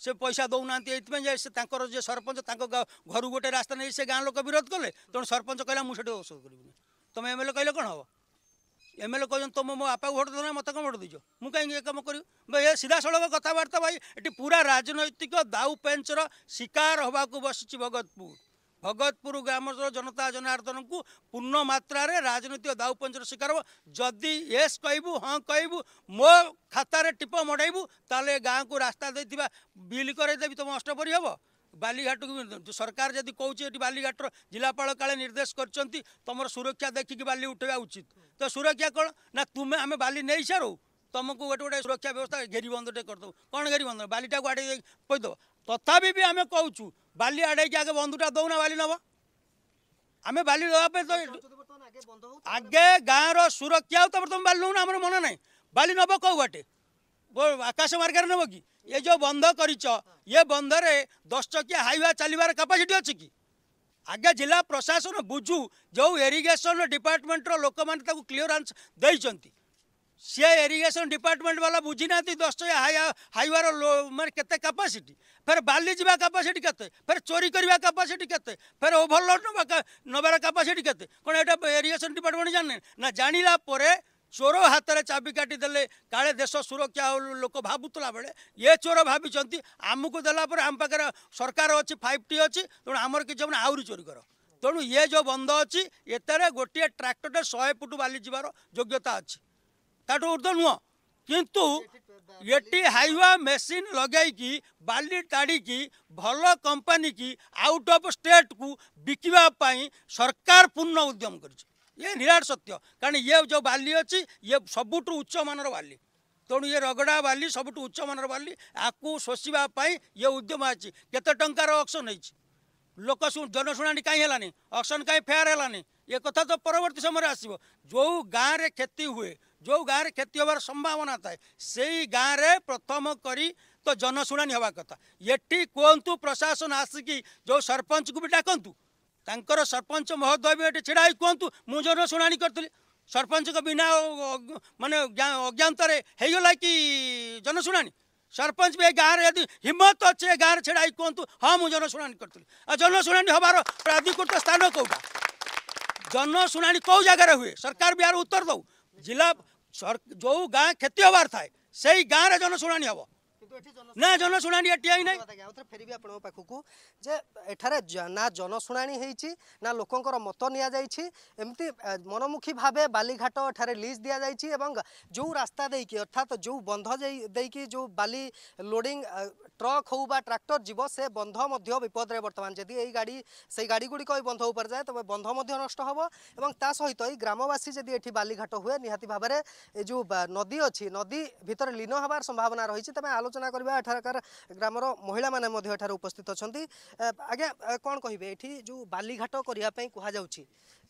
से पैसा देउँदै यहीपे तर जे सरपञ्चा घरु गए से गाँ लोक विरोध कले त सरपञ्च कहिला म औषध गरे तो बाप् भोट दा म को म कहीँक यहाँ कि भाइ सीधा सड़क बर्ता भाइ एटी पुरा रानैतिक दाउपेन्च र शार हेर्क बसि भगतपुर ଭଗତପୁର ଗ୍ରାମର ଜନତା ଜନାର୍ଦ୍ଦନଙ୍କୁ ପୂର୍ଣ୍ଣ ମାତ୍ରାରେ ରାଜନୈତିକ ଦାଉପଞ୍ଚର ଶିକାର ହେବ ଯଦି ଏସ୍ କହିବୁ ହଁ କହିବୁ ମୋ ଖାତାରେ ଟିପ ମଡ଼ାଇବୁ ତାହେଲେ ଗାଁକୁ ରାସ୍ତା ଦେଇଥିବା ବିଲ୍ କରାଇଦେବି ତୁମ ଅଷ୍ଟପରି ହେବ ବାଲିଘାଟକୁ ସରକାର ଯଦି କହୁଛି ଏଠି ବାଲିଘାଟର ଜିଲ୍ଲାପାଳ କାଳେ ନିର୍ଦ୍ଦେଶ କରିଛନ୍ତି ତୁମର ସୁରକ୍ଷା ଦେଖିକି ବାଲି ଉଠେଇବା ଉଚିତ ତ ସୁରକ୍ଷା କ'ଣ ନା ତୁମେ ଆମେ ବାଲି ନେଇସାରୁ तमु गए सुरक्षा व्यवस्था घेरी बन्धे गरिदिउ कहाँ घेरी बन्ध बाटाको आडै पहिदे तथि कि बा आडेक आगे बन्धन बालि आमे बाँ बाली सुरक्षा बाल नहुन मन नै बाल नबे कटे आकाश मर्गर नब कि एउटा बन्ध ये य बन्धर दसटकिया हाइवे चाल्यापाटी अचेकि आगे जिल्ला प्रशासन बुझु जो इरिगेसन डिपारमेन्ट र लोके तन्स दिन्छ সে ইরিগেশন ডিপার্টমেন্ট বালা বুঝি না দশ টকা হাইওয়ার মানে কেতে ক্যাপাসিটি ফের বালি যা ক্যাপাসিটি কেতে ফের চোরি করা ক্যাপাসিটি কেতে ফের ওভরলোড নবার ক্যাপাসিটি কেতে কোণ এটা ইরিগেশন ডিপার্টমেন্ট জানে না জাঁলা পরে চোর হাতরে চাবি কাটিদেলে কালে দেশ সুরক্ষা লোক ভাবুতলা বেড়ে ইয়ে চোর ভাবিছেন আমি দেলা পরে আম পাখে সরকার অছি ফাইভ টি অছি তেমন আমার কিছু আহরি চোরি কর তেমন ইয়ে যে বন্ধ অছি এতে গোটিয়ে ট্রাক্টরটে শহে ফুট বালি যার যোগ্যতা অছে ତାଠୁ ଉର୍ଦ୍ଧ୍ୱ ନୁହଁ କିନ୍ତୁ ଏଠି ହାଇୱା ମେସିନ୍ ଲଗାଇକି ବାଲି ଟାଡ଼ିକି ଭଲ କମ୍ପାନୀ କି ଆଉଟ୍ ଅଫ୍ ଷ୍ଟେଟ୍କୁ ବିକିବା ପାଇଁ ସରକାର ପୂର୍ଣ୍ଣ ଉଦ୍ୟମ କରିଛି ଇଏ ନିରାଟ ସତ୍ୟ କାରଣ ଇଏ ଯେଉଁ ବାଲି ଅଛି ଇଏ ସବୁଠୁ ଉଚ୍ଚମାନର ବାଲି ତେଣୁ ଇଏ ରଗଡ଼ା ବାଲି ସବୁଠୁ ଉଚ୍ଚମାନର ବାଲି ଆକୁ ଶୋଷିବା ପାଇଁ ଇଏ ଉଦ୍ୟମ ଅଛି କେତେ ଟଙ୍କାର ଅକ୍ସନ୍ ହେଇଛି ଲୋକ ଜନଶୁଣାଣି କାହିଁ ହେଲାନି ଅକ୍ସନ୍ କାହିଁ ଫେୟାର୍ ହେଲାନି ଏ କଥା ତ ପରବର୍ତ୍ତୀ ସମୟରେ ଆସିବ ଯେଉଁ ଗାଁରେ କ୍ଷତି ହୁଏ जो गार क्षति हेर्नु सम्भावना थाए सही गाँ र प्रथम कि त जनशुणी हेर् कथाहतु प्रशासन आसिक जो भी डाकु तर सरपंच महोदय छिडाइ कि सरपंच को बिना म अज्ञान्त कि जनशुनापि गाँडर यदि हिम्मत अचे गाँ र छिडाइ कुहु हामी जनशुणी गरि जनशुनि प्राधिकृत स्थान कि जनशुणी केही जग्गा हुए सरकार बिहार उत्तर दौ जिला સર જોવું ગાં ખેતી અવાર થાય સેઈ ગાંરે જન શુણાણી હવ ନା ଜନଶୁଣାଣି ଏଠି ହେଇନାହିଁ ଆଉଥରେ ଫେରିବି ଆପଣଙ୍କ ପାଖକୁ ଯେ ଏଠାରେ ନା ଜନଶୁଣାଣି ହେଇଛି ନା ଲୋକଙ୍କର ମତ ନିଆଯାଇଛି ଏମିତି ମନମୁଖୀ ଭାବେ ବାଲିଘାଟ ଏଠାରେ ଲିଜ୍ ଦିଆଯାଇଛି ଏବଂ ଯେଉଁ ରାସ୍ତା ଦେଇକି ଅର୍ଥାତ୍ ଯେଉଁ ବନ୍ଧ ଦେଇକି ଯେଉଁ ବାଲି ଲୋଡ଼ିଂ ଟ୍ରକ୍ ହେଉ ବା ଟ୍ରାକ୍ଟର ଯିବ ସେ ବନ୍ଧ ମଧ୍ୟ ବିପଦରେ ବର୍ତ୍ତମାନ ଯଦି ଏଇ ଗାଡ଼ି ସେଇ ଗାଡ଼ିଗୁଡ଼ିକ ଏଇ ବନ୍ଧ ଉପରେ ଯାଏ ତେବେ ବନ୍ଧ ମଧ୍ୟ ନଷ୍ଟ ହେବ ଏବଂ ତା ସହିତ ଏଇ ଗ୍ରାମବାସୀ ଯଦି ଏଠି ବାଲିଘାଟ ହୁଏ ନିହାତି ଭାବରେ ଏ ଯେଉଁ ନଦୀ ଅଛି ନଦୀ ଭିତରେ ଲୀନ ହେବାର ସମ୍ଭାବନା ରହିଛି ତେବେ ଆଲୋଚନା আলোচনা କରିବା ଏଠାକାର ଗ୍ରାମର ମହିଳାମାନେ ମଧ୍ୟ ଏଠାରେ ଉପସ୍ଥିତ ଅଛନ୍ତି ଆଜ୍ଞା କ'ଣ କହିବେ ଏଠି ଯେଉଁ ବାଲିଘାଟ କରିବା ପାଇଁ କୁହାଯାଉଛି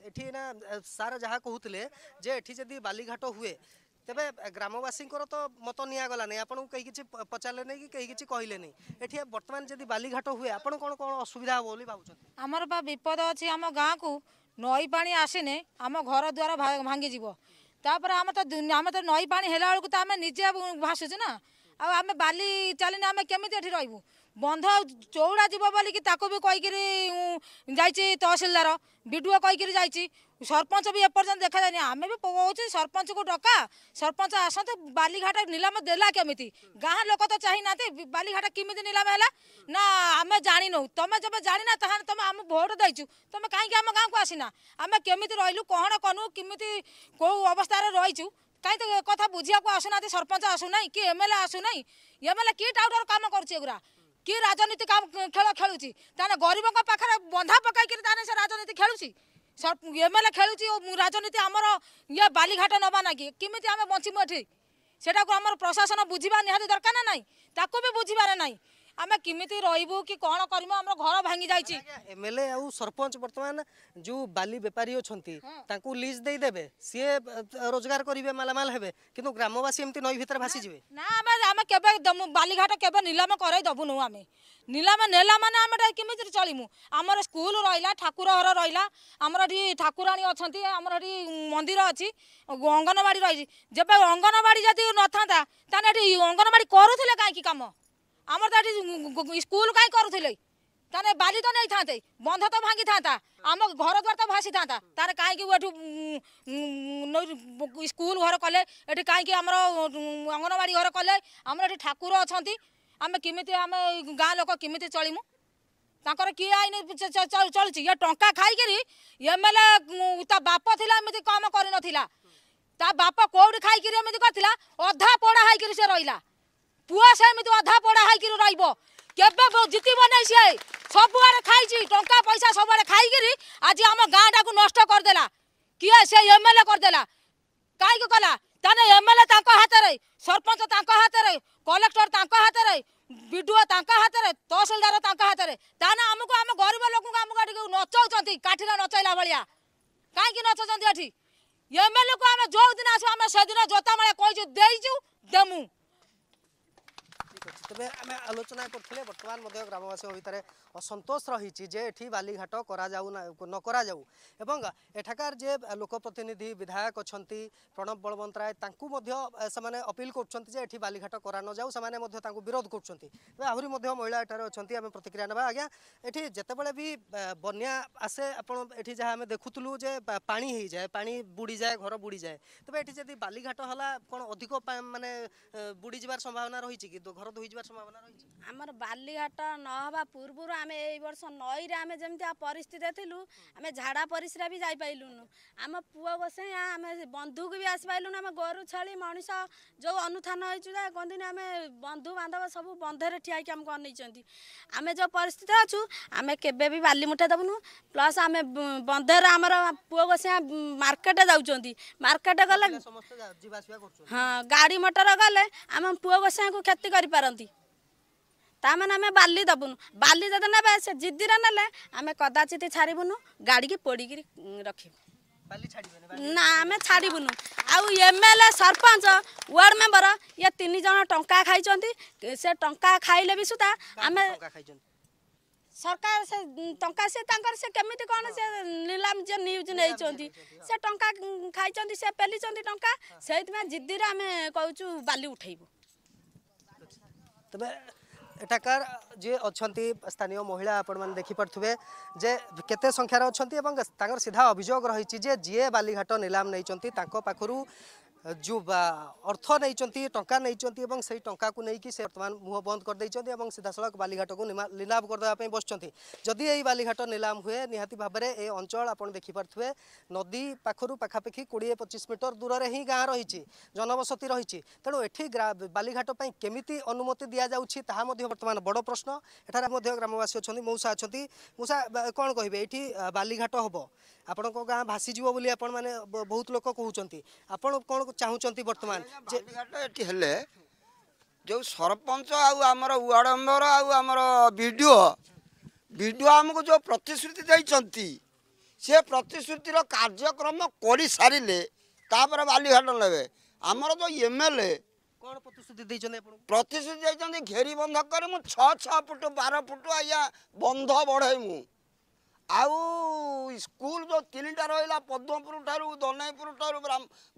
ଏଠି ନା ସାର୍ ଯାହା କହୁଥିଲେ ଯେ ଏଠି ଯଦି ବାଲିଘାଟ ହୁଏ ତେବେ ଗ୍ରାମବାସୀଙ୍କର ତ ମତ ନିଆଗଲାନି ଆପଣଙ୍କୁ କେହି କିଛି ପଚାରିଲେ ନାହିଁ କି କେହି କିଛି କହିଲେ ନାହିଁ ଏଠି ବର୍ତ୍ତମାନ ଯଦି ବାଲିଘାଟ ହୁଏ ଆପଣ କ'ଣ କ'ଣ ଅସୁବିଧା ହେବ ବୋଲି ଭାବୁଛନ୍ତି ଆମର ବା ବିପଦ ଅଛି ଆମ ଗାଁକୁ ନଈ ପାଣି ଆସିନେ ଆମ ଘର ଦ୍ୱାର ଭାଙ୍ଗିଯିବ ତାପରେ ଆମେ ତ ଆମେ ତ ନଈ ପାଣି ହେଲା ବେଳକୁ ତ ଆମେ ନିଜେ ଭାସୁଛୁ ନା ଆଉ ଆମେ ବାଲି ଚାଲିଲେ ଆମେ କେମିତି ଏଠି ରହିବୁ ବନ୍ଧ ଚଉଡ଼ା ଯିବ ବୋଲିକି ତାକୁ ବି କହିକିରି ଯାଇଛି ତହସିଲଦାର ବିଡିଓ କହିକିରି ଯାଇଛି ସରପଞ୍ଚ ବି ଏପର୍ଯ୍ୟନ୍ତ ଦେଖାଯାଏନି ଆମେ ବି କହୁଛୁ ସରପଞ୍ଚକୁ ଡକା ସରପଞ୍ଚ ଆସନ୍ତୁ ବାଲିଘାଟ ନିଲାମ ଦେଲା କେମିତି ଗାଁ ଲୋକ ତ ଚାହିଁନାହାନ୍ତି ବାଲିଘାଟ କେମିତି ନିଲାମ ହେଲା ନା ଆମେ ଜାଣିନୁ ତମେ ଯେବେ ଜାଣିନା ତାହେଲେ ତମେ ଆମ ଭୋଟ ଦେଇଛୁ ତମେ କାହିଁକି ଆମ ଗାଁକୁ ଆସିନା ଆମେ କେମିତି ରହିଲୁ କ'ଣ କନୁ କେମିତି କେଉଁ ଅବସ୍ଥାରେ ରହିଛୁ कहीँ कथा बुझाको आसुना सरपञ्च आसुनै कि एमएलए आसुनै एमएलए कि टाउटर काम गर्छ एगुरा कि राजनीति काम खेल खेलुଛି ତାହେଲେ ଗରିବଙ୍କ ପାଖରେ ବନ୍ଧା ପକାଇକିରି ତାହେଲେ ସେ ରାଜନୀତି ଖେଳୁଛି ଏମଏଲଏ ଖେଳୁଛି ଓ ରାଜନୀତି ଆମର ଇଏ ବାଲିଘାଟ ନେବା ନାକି କେମିତି ଆମେ ବଞ୍ଚିବୁ ଏଠି ସେଟାକୁ ଆମର ପ୍ରଶାସନ ବୁଝିବା ନିହାତି ଦରକାର ନା ନାହିଁ ତାକୁ ବି ବୁଝିବାର ନାହିଁ ଆମେ କେମିତି ରହିବୁ କି କ'ଣ କରିବୁ ଆମର ଘର ଭାଙ୍ଗି ଯାଇଛି ଏ ଆଉ ସରପଞ୍ଚ ବର୍ତ୍ତମାନ ଯେଉଁ ବାଲି ବେପାରୀ ଅଛନ୍ତି ତାଙ୍କୁ ଲିଜ୍ ଦେଇଦେବେ ସିଏ ରୋଜଗାର କରିବେ ମାଲାମାଲ ହେବେ କିନ୍ତୁ ଗ୍ରାମବାସୀ ଏମିତି ନଈ ଭିତରେ ଭାସିଯିବେ ନା ଆମେ ଆମେ କେବେ ବାଲିଘାଟ କେବେ ନିଲାମ କରାଇ ଦେବୁନୁ ଆମେ ନିଲାମ ନେଲା ମାନେ ଆମେ କେମିତି ଚଳିମୁ ଆମର ସ୍କୁଲ ରହିଲା ଠାକୁର ଘର ରହିଲା ଆମର ଏଠି ଠାକୁରାଣୀ ଅଛନ୍ତି ଆମର ଏଠି ମନ୍ଦିର ଅଛି ଅଙ୍ଗନବାଡ଼ି ରହିଛି ଯେବେ ଅଙ୍ଗନବାଡ଼ି ଯଦି ନଥାନ୍ତା ତାହେଲେ ଏଠି ଅଙ୍ଗନବାଡ଼ି କରୁଥିଲେ କାହିଁକି କାମ আমার তো এটি স্কুল কাই করুলে তাহলে বালি তো নেই থাকে বন্ধ তো ভাঙি থাকে আমার ঘর দ্বার তো ভাসি থাকে তাহলে কাইকি এটু স্কুল ঘর কলে এটি কাইকি আমার অঙ্গনবাড়ি ঘর কলে আমার এটি ঠাকুর অনেক আমি কমিটি আমি গাঁ লোক কমিটি চলিমু তাঁর ତାଙ୍କର କିଏ ଆଇନ ଚଳୁଛି ଇଏ ଟଙ୍କା ଖାଇକିରି তা বাপ লা ଥିଲା কম করে নাই তা বাপ କେଉଁଠି ଖାଇକିରି ଏମିତି କରିଥିଲା অধা পোড়া ହେଇକିରି সে রহলা ପୁଅ ସେମିତି ଅଧା ପଡ଼ା ହେଇକିରି ରହିବ କେବେ ଜିତିବ ନାହିଁ ସିଏ ସବୁଆଡ଼େ ଖାଇଛି ଟଙ୍କା ପଇସା ସବୁଆଡ଼େ ଖାଇକିରି ଆଜି ଆମ ଗାଁଟାକୁ ନଷ୍ଟ କରିଦେଲା କିଏ ସେ ଏମ୍ ଏଲ୍ ଏ କରିଦେଲା କାହିଁକି କଲା ତାହେଲେ ଏମ୍ ଏଲ୍ ଏ ତାଙ୍କ ହାତରେ ସରପଞ୍ଚ ତାଙ୍କ ହାତରେ କଲେକ୍ଟର ତାଙ୍କ ହାତରେ ବିଡିଓ ତାଙ୍କ ହାତରେ ତହସିଲଦାର ତାଙ୍କ ହାତରେ ତାହେଲେ ଆମକୁ ଆମ ଗରିବ ଲୋକଙ୍କୁ ଆମକୁ ଏଠିକି ନଚଉଛନ୍ତି କାଠିରେ ନଚେଇଲା ଭଳିଆ କାହିଁକି ନଚଉଛନ୍ତି ଏଠି ଏମ୍ଏଲ୍ଏକୁ ଆମେ ଯେଉଁ ଦିନ ଆସିବୁ ଆମେ ସେଦିନ ଜୋତା ମାଳିଆ କହିଛୁ ଦେଇଛୁ ଦେମୁ ଠିକ୍ ଅଛି ତେବେ ଆମେ ଆଲୋଚନା କରୁଥିଲେ ବର୍ତ୍ତମାନ ମଧ୍ୟ ଗ୍ରାମବାସୀଙ୍କ ଭିତରେ অসন্তোষ রয়েছে যে এটি বালিঘাট করা যাও না করা যাও এবং এঠাকার যে লোকপ্রতিনিধি বিধায়ক অনেক প্রণব বলবন্ত রায় তাঁকু সেমানে অপিল করছেন যে এটি বালিঘাট করা নযাও সে তাঁকু বিরোধ করছেন তবে আহরি মহিলা এটার অনেক আমি প্রতিক্রিয়া নেওয়া আজ্ঞা এটি যেতবে বি বন্যা আসে আপনার এটি যা আমি দেখুলু যে পা হয়ে যায় পা বুড়ি যায় ঘর বুড়ি যায় তবে এটি যদি বালিঘাট হল কোণ অধিক মানে বুড়ি যাবার সম্ভাবনা রয়েছে কি ঘর ধুই যাবার সম্ভাবনা রয়েছে আমার বালিঘাট নহবা পূর্ব वर्ष आ परिस्थिति थिए झाडा परिस्रा जाइ पारुन आम पुवा गसैयाँयाँ आमे भी आस पारुन आम गोरु छाली मनिस जो अनुथान है छु अब बन्धु बान्धव सबै बन्धर ठियाइक आमछ जो परिस्थिति अछु अमे बाली बामुठा दबुन प्लस आम बन्धर आम पू गस मर्केट गाडी मोटर गले हाडि मटर गसे को खेती करि गरिपार ତାମାନେ ଆମେ ବାଲି ଦେବୁନୁ ବାଲି ଯଦି ନେବେ ସେ ଜିଦିରେ ନେଲେ ଆମେ କଦାଚିତ ଛାଡ଼ିବୁନୁ ଗାଡ଼ିକି ପୋଡ଼ିକିରି ରଖିବୁ ନା ଆମେ ଛାଡ଼ିବୁନୁ ଆଉ M L A sarpanch ward member ଇଏ ତିନି ଜଣ ଟଙ୍କା ଖାଇଛନ୍ତି ସେ ଟଙ୍କା ଖାଇଲେ ବି ସୁଦ୍ଧା ଆମେ ସରକାର ସେ ଟଙ୍କା ସେ ତାଙ୍କର ସେ କେମିତି କ'ଣ ସେ ନିଲାମ ଯେ ନ୍ୟୁଜ୍ ନେଇଛନ୍ତି ସେ ଟଙ୍କା ଖାଇଛନ୍ତି ସେ ପେଲିଛନ୍ତି ଟଙ୍କା ସେଇଥିପାଇଁ ଜିଦିରେ ଆମେ କହୁଛୁ ବାଲି ଉଠେଇବୁ ତେବେ এটাকার যে অনেক স্থানীয় মহিলা আপনার দেখিপারে যে কেতে সংখ্যার অনেক এবং তাঁর সিধা অভিযোগ রয়েছে যে যিয়ে বালিঘাট নিলাম নেই তাঁর পাখু जो अर्थ नै टा नै सही टाको नै बर्तमान मुह बन्द गरिदिन्छ सिधासल बाघाटको निलाम गरिदेवा बसुन्छ जदि ए बाघाट निलाम हुए निहाति भावर ए अञ्चल आउँ देखिपारे नदी पाखु पाखापाखि कोडिए पचिस मिटर दूर हिँ गाँ रहि जनबसति रहि तेणु एठि बाघाट केमि अनुमति दिन्छ ता बर्तमान बड प्रश्न एठार ग्रामवासी अहिले मौसा अहिले मौसा कन् कि बाघाट हे ଆପଣଙ୍କ ଗାଁ ଭାସିଯିବ ବୋଲି ଆପଣମାନେ ବହୁତ ଲୋକ କହୁଛନ୍ତି ଆପଣ କ'ଣ ଚାହୁଁଛନ୍ତି ବର୍ତ୍ତମାନ ଯେ ଏଠି ହେଲେ ଯେଉଁ ସରପଞ୍ଚ ଆଉ ଆମର ୱାର୍ଡ଼ ମେମ୍ବର ଆଉ ଆମର ବି ଡି ଓ ବି ଡି ଓ ଆମକୁ ଯେଉଁ ପ୍ରତିଶ୍ରୁତି ଦେଇଛନ୍ତି ସେ ପ୍ରତିଶ୍ରୁତିର କାର୍ଯ୍ୟକ୍ରମ କରିସାରିଲେ ତାପରେ ବାଲିଘାଟ ନେବେ ଆମର ଯେଉଁ ଏମ୍ ଏଲ୍ ଏ କ'ଣ ପ୍ରତିଶ୍ରୁତି ଦେଇଛନ୍ତି ଆପଣ ପ୍ରତିଶ୍ରୁତି ଦେଇଛନ୍ତି ଘେରି ବନ୍ଧ କରି ମୁଁ ଛଅ ଛଅ ଫୁଟ ବାର ଫୁଟ ଆଜ୍ଞା ବନ୍ଧ ବଢ଼େଇ ମୁଁ ଆଉ ସ୍କୁଲ ଯେଉଁ ତିନିଟା ରହିଲା ପଦ୍ମପୁର ଠାରୁ ଦନାଇପୁର ଠାରୁ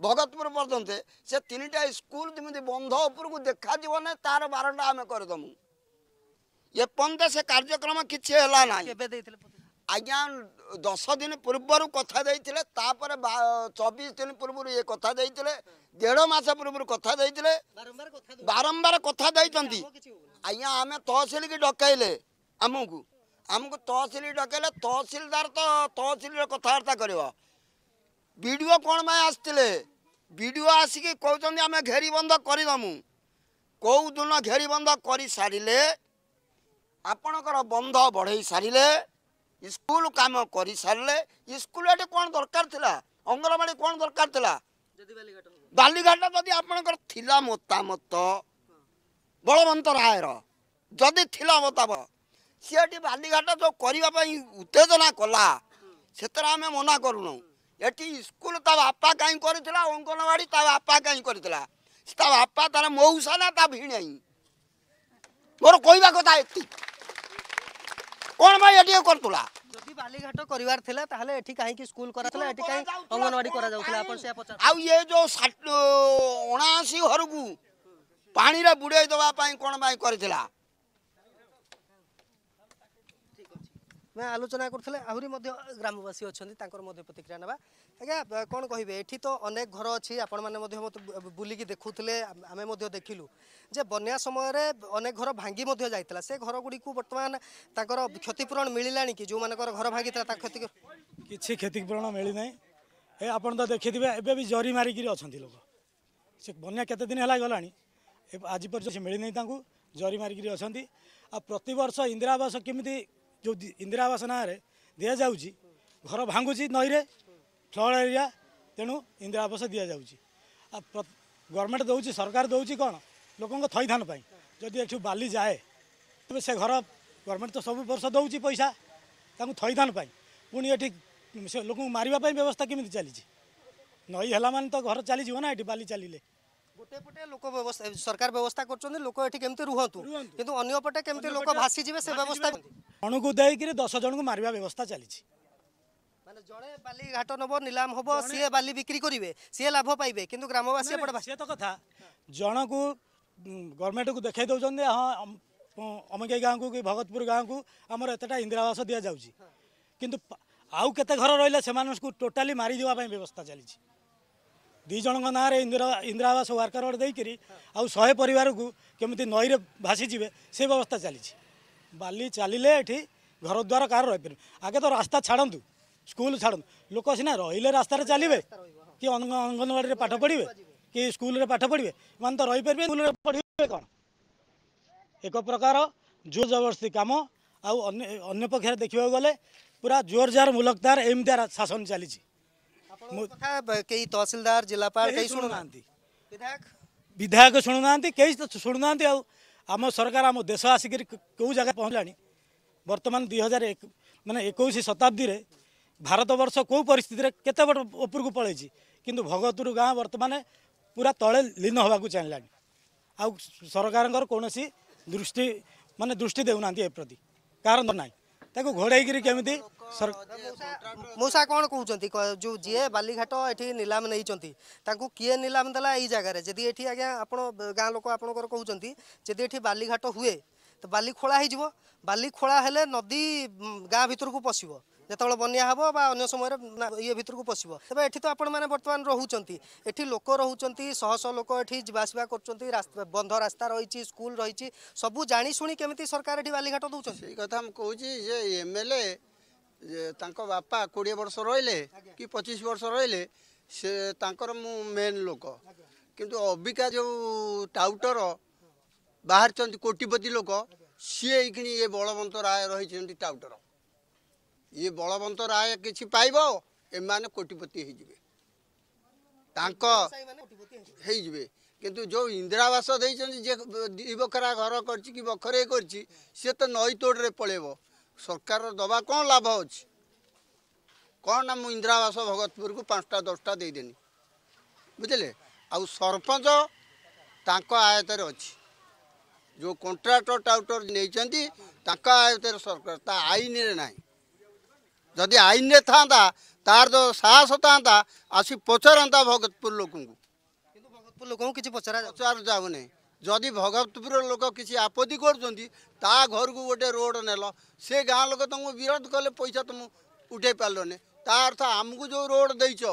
ଭଗତପୁର ପର୍ଯ୍ୟନ୍ତ ସେ ତିନିଟା ସ୍କୁଲ ଯେମିତି ବନ୍ଧ ଉପରକୁ ଦେଖାଯିବ ନାହିଁ ତାର ବାରଣ୍ଡା ଆମେ କରିଦେମୁ ଏପର୍ଯ୍ୟନ୍ତ ସେ କାର୍ଯ୍ୟକ୍ରମ କିଛି ହେଲା ନାହିଁ ଆଜ୍ଞା ଦଶ ଦିନ ପୂର୍ବରୁ କଥା ଦେଇଥିଲେ ତାପରେ ଚବିଶ ଦିନ ପୂର୍ବରୁ ଇଏ କଥା ଦେଇଥିଲେ ଦେଢ଼ ମାସ ପୂର୍ବରୁ କଥା ଦେଇଥିଲେ ବାରମ୍ବାର କଥା ଦେଇଛନ୍ତି ଆଜ୍ଞା ଆମେ ତହସିଲକି ଡକାଇଲେ ଆମକୁ ଆମକୁ ତହସିଲ ଡକେଇଲେ ତହସିଲଦାର ତ ତହସିଲର କଥାବାର୍ତ୍ତା କରିବ ବି ଡି ଓ କ'ଣ ପାଇଁ ଆସିଥିଲେ ବି ଡି ଓ ଆସିକି କହୁଛନ୍ତି ଆମେ ଘେରିବନ୍ଦ କରିଦେମୁ କେଉଁଦିନ ଘେରିବନ୍ଦ କରିସାରିଲେ ଆପଣଙ୍କର ବନ୍ଧ ବଢ଼େଇ ସାରିଲେ ସ୍କୁଲ କାମ କରିସାରିଲେ ସ୍କୁଲ ଏଠି କ'ଣ ଦରକାର ଥିଲା ଅଙ୍ଗନବାଡ଼ି କ'ଣ ଦରକାର ଥିଲା ବାଲିଘାଟ ଯଦି ଆପଣଙ୍କର ଥିଲା ମତାମତ ବଳବନ୍ତ ରାୟର ଯଦି ଥିଲା ମତାମତ ସିଏ ଏଠି ବାଲିଘାଟ ଯେଉଁ କରିବା ପାଇଁ ଉତ୍ତେଜନା କଲା ସେଥିରେ ଆମେ ମନା କରୁନୁ ଏଠି ସ୍କୁଲ ତା ବାପା କାହିଁ କରିଥିଲା ଅଙ୍ଗନବାଡ଼ି ତା ବାପା କାହିଁ କରିଥିଲା ତା ବାପା ତାର ମଉସା ନା ତା ଭିଣେଇ ମୋର କହିବା କଥା ଏତିକି କ'ଣ ପାଇଁ ଏଠି କରୁଥିଲା ଯଦି ବାଲିଘାଟ କରିବାର ଥିଲା ତାହେଲେ ଏଠି କାହିଁକି ସ୍କୁଲ କରାଥିଲା ଏଠି କାହିଁ ଅଙ୍ଗନବାଡ଼ି କରାଯାଉଥିଲା ଆପଣ ସେୟା ପଚାର ଆଉ ଏ ଯେଉଁ ଅଣାଅଶୀ ଘରକୁ ପାଣିରେ ବୁଡ଼େଇ ଦେବା ପାଇଁ କ'ଣ ପାଇଁ କରିଥିଲା ଆଲୋଚନା କରୁଥିଲେ ଆହୁରି ମଧ୍ୟ ଗ୍ରାମବାସୀ ଅଛନ୍ତି ତାଙ୍କର ମଧ୍ୟ ପ୍ରତିକ୍ରିୟା ନେବା ଆଜ୍ଞା କ'ଣ କହିବେ ଏଠି ତ ଅନେକ ଘର ଅଛି ଆପଣମାନେ ମଧ୍ୟ ମୋତେ ବୁଲିକି ଦେଖୁଥିଲେ ଆମେ ମଧ୍ୟ ଦେଖିଲୁ ଯେ ବନ୍ୟା ସମୟରେ ଅନେକ ଘର ଭାଙ୍ଗି ମଧ୍ୟ ଯାଇଥିଲା ସେ ଘରଗୁଡ଼ିକୁ ବର୍ତ୍ତମାନ ତାଙ୍କର କ୍ଷତିପୂରଣ ମିଳିଲାଣି କି ଯେଉଁମାନଙ୍କର ଘର ଭାଙ୍ଗିଥିଲା ତା କ୍ଷତି କିଛି କ୍ଷତିପୂରଣ ମିଳିନାହିଁ ଏ ଆପଣ ତ ଦେଖିଥିବେ ଏବେ ବି ଜରି ମାରିକିରି ଅଛନ୍ତି ଲୋକ ସେ ବନ୍ୟା କେତେ ଦିନ ହେଲା ଗଲାଣି ଆଜି ପର୍ଯ୍ୟନ୍ତ ସେ ମିଳିନାହିଁ ତାଙ୍କୁ ଜରି ମାରିକିରି ଅଛନ୍ତି ଆଉ ପ୍ରତିବର୍ଷ ଇନ୍ଦିରା ଆବାସ କେମିତି जो इन्दिरावास नाँडे दिन्छ घर भाँगु नै छरिया तेणु इन्दिरा आवास दिन्छ गवर्नमेंट दोस्रो सरकार देउँछ कन् लोक थैथानपि से घर गवर्नमेंट तो सब वर्ष देउछु पैसा तैथान पाठी मरवा व्यवस्था केही होला घर चाहिँ बाली चाहिँ গোটে পটে লোক ব্যবস্থা সরকার ব্যবস্থা করছেন লোক এটি কেমতি রুহতু কিন্তু অন্য পটে কেমতি লোক ভাসি যাবে সে ব্যবস্থা জনকু দেইকি দশ জনকু মারিবা ব্যবস্থা চালিছি মানে জনে বালি ঘাট নব নিলাম হব সিয়ে বালি বিক্রি করিবে সিয়ে লাভ পাইবে কিন্তু গ্রামবাসী এপটে সে তো কথা জনকু গভর্নমেন্টকু দেখাই দৌছেন যে হ্যাঁ অমিকাই গাঁকু কি ভগতপুর গাঁকু আমার এতটা ইন্দিরাবাস দিয়া যাচ্ছে কিন্তু আউ কেতে ঘর রহলে সে টোটালি মারি দেওয়া ব্যবস্থা চালিছে ଦୁଇ ଜଣଙ୍କ ନାଁରେ ଇନ୍ଦିରା ଆବାସ ୱାର୍କର ଅର୍ଡ଼ର ଦେଇକରି ଆଉ ଶହେ ପରିବାରକୁ କେମିତି ନଈରେ ଭାସିଯିବେ ସେ ବ୍ୟବସ୍ଥା ଚାଲିଛି ବାଲି ଚାଲିଲେ ଏଠି ଘରଦ୍ୱାର କାହାର ରହିପାରିବେ ଆଗେ ତ ରାସ୍ତା ଛାଡ଼ନ୍ତୁ ସ୍କୁଲ ଛାଡ଼ନ୍ତୁ ଲୋକ ସିନା ରହିଲେ ରାସ୍ତାରେ ଚାଲିବେ କି ଅଙ୍ଗନବାଡ଼ିରେ ପାଠ ପଢ଼ିବେ କି ସ୍କୁଲରେ ପାଠ ପଢ଼ିବେ ଏମାନେ ତ ରହିପାରିବେ ସ୍କୁଲରେ ପଢ଼ିବେ କ'ଣ ଏକ ପ୍ରକାର ଜୋର ଜବରଦସ୍ତି କାମ ଆଉ ଅନ୍ୟ ଅନ୍ୟ ପକ୍ଷରେ ଦେଖିବାକୁ ଗଲେ ପୁରା ଜୋର ଜାର ମୁଲକ୍ତାର ଏମିତିଆ ଶାସନ ଚାଲିଛି जुना विधायक सु आम सरकार आम देश आसिक जगा पहल बर्तमा दुई हजार म एकैश शताब्दीले भारतवर्ष को परिस्थिति उप पलैछ किन भगतपुर गाँ बर्तरा आ सरकार सरकारको कनसिस दृष्टि दृष्टि मृष्टि प्रति कारण त ତାକୁ ଘୋଡ଼େଇକିରି କେମିତି ମଉସା କ'ଣ କହୁଛନ୍ତି ଯେଉଁ ଯିଏ ବାଲିଘାଟ ଏଠି ନିଲାମ ନେଇଛନ୍ତି ତାଙ୍କୁ କିଏ ନିଲାମ ଦେଲା ଏଇ ଜାଗାରେ ଯଦି ଏଠି ଆଜ୍ଞା ଆପଣ ଗାଁ ଲୋକ ଆପଣଙ୍କର କହୁଛନ୍ତି ଯଦି ଏଠି ବାଲିଘାଟ ହୁଏ ତ ବାଲି ଖୋଳା ହେଇଯିବ ବାଲି ଖୋଳା ହେଲେ ନଦୀ ଗାଁ ଭିତରକୁ ପଶିବ ଯେତେବେଳେ ବନ୍ୟା ହେବ ବା ଅନ୍ୟ ସମୟରେ ଇଏ ଭିତରକୁ ପଶିବ ତେବେ ଏଠି ତ ଆପଣମାନେ ବର୍ତ୍ତମାନ ରହୁଛନ୍ତି ଏଠି ଲୋକ ରହୁଛନ୍ତି ଶହ ଶହ ଲୋକ ଏଠି ଯିବା ଆସିବା କରୁଛନ୍ତି ବନ୍ଧ ରାସ୍ତା ରହିଛି ସ୍କୁଲ ରହିଛି ସବୁ ଜାଣିଶୁଣି କେମିତି ସରକାର ଏଠି ବାଲିଘାଟ ଦେଉଛନ୍ତି ସେଇ କଥା ମୁଁ କହୁଛି ଯେ ଏମଏଲଏ ତାଙ୍କ ବାପା କୋଡ଼ିଏ ବର୍ଷ ରହିଲେ କି ପଚିଶ ବର୍ଷ ରହିଲେ ସେ ତାଙ୍କର ମୁଁ ମେନ୍ ଲୋକ କିନ୍ତୁ ଅବିକା ଯେଉଁ ଟାଉଟର ବାହାରିଛନ୍ତି କୋଟିପତି ଲୋକ ସିଏ ଏଇଖିଣି ଏ ବଳବନ୍ତ ରାୟ ରହିଛନ୍ତି ଟାଉଟର ଇଏ ବଳବନ୍ତ ରାୟ କିଛି ପାଇବ ଏମାନେ କୋଟିପତି ହେଇଯିବେ ତାଙ୍କ ହେଇଯିବେ କିନ୍ତୁ ଯେଉଁ ଇନ୍ଦିରାବାସ ଦେଇଛନ୍ତି ଯେ ଦୁଇ ବଖରା ଘର କରିଛି କି ବଖରେ କରିଛି ସିଏ ତ ନଈ ତୋଡ଼ରେ ପଳେଇବ ସରକାର ଦେବା କ'ଣ ଲାଭ ଅଛି କ'ଣ ନା ମୁଁ ଇନ୍ଦିରାବାସ ଭଗତପୁରକୁ ପାଞ୍ଚଟା ଦଶଟା ଦେଇଦେନି ବୁଝିଲେ ଆଉ ସରପଞ୍ଚ ତାଙ୍କ ଆୟତରେ ଅଛି ଯେଉଁ କଣ୍ଟ୍ରାକ୍ଟର ଟାଉଟର ନେଇଛନ୍ତି ତାଙ୍କ ଆୟତରେ ସରକାର ତା ଆଇନରେ ନାହିଁ ଯଦି ଆଇନରେ ଥାନ୍ତା ତାର ଯେଉଁ ସାହସ ଥାନ୍ତା ଆସି ପଚାରନ୍ତା ଭଗତପୁର ଲୋକଙ୍କୁ କିନ୍ତୁ ଭଗତପୁର ଲୋକଙ୍କୁ କିଛି ପଚରା ପଚାର ଯାଉନି ଯଦି ଭଗତପୁର ଲୋକ କିଛି ଆପତ୍ତି କରୁଛନ୍ତି ତା ଘରକୁ ଗୋଟେ ରୋଡ଼ ନେଲ ସେ ଗାଁ ଲୋକ ତୁମକୁ ବିରୋଧ କଲେ ପଇସା ତୁମକୁ ଉଠେଇ ପାରିଲନି ତା ଅର୍ଥ ଆମକୁ ଯେଉଁ ରୋଡ଼ ଦେଇଛ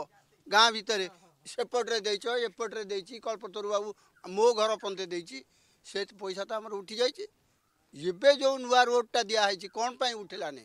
ଗାଁ ଭିତରେ ସେପଟରେ ଦେଇଛ ଏପଟରେ ଦେଇଛି କଳ୍ପତରୁ ବାବୁ ମୋ ଘର ପନ୍ତେ ଦେଇଛି ସେ ପଇସା ତ ଆମର ଉଠିଯାଇଛି ଏବେ ଯେଉଁ ନୂଆ ରୋଡ଼ଟା ଦିଆହେଇଛି କ'ଣ ପାଇଁ ଉଠିଲାନି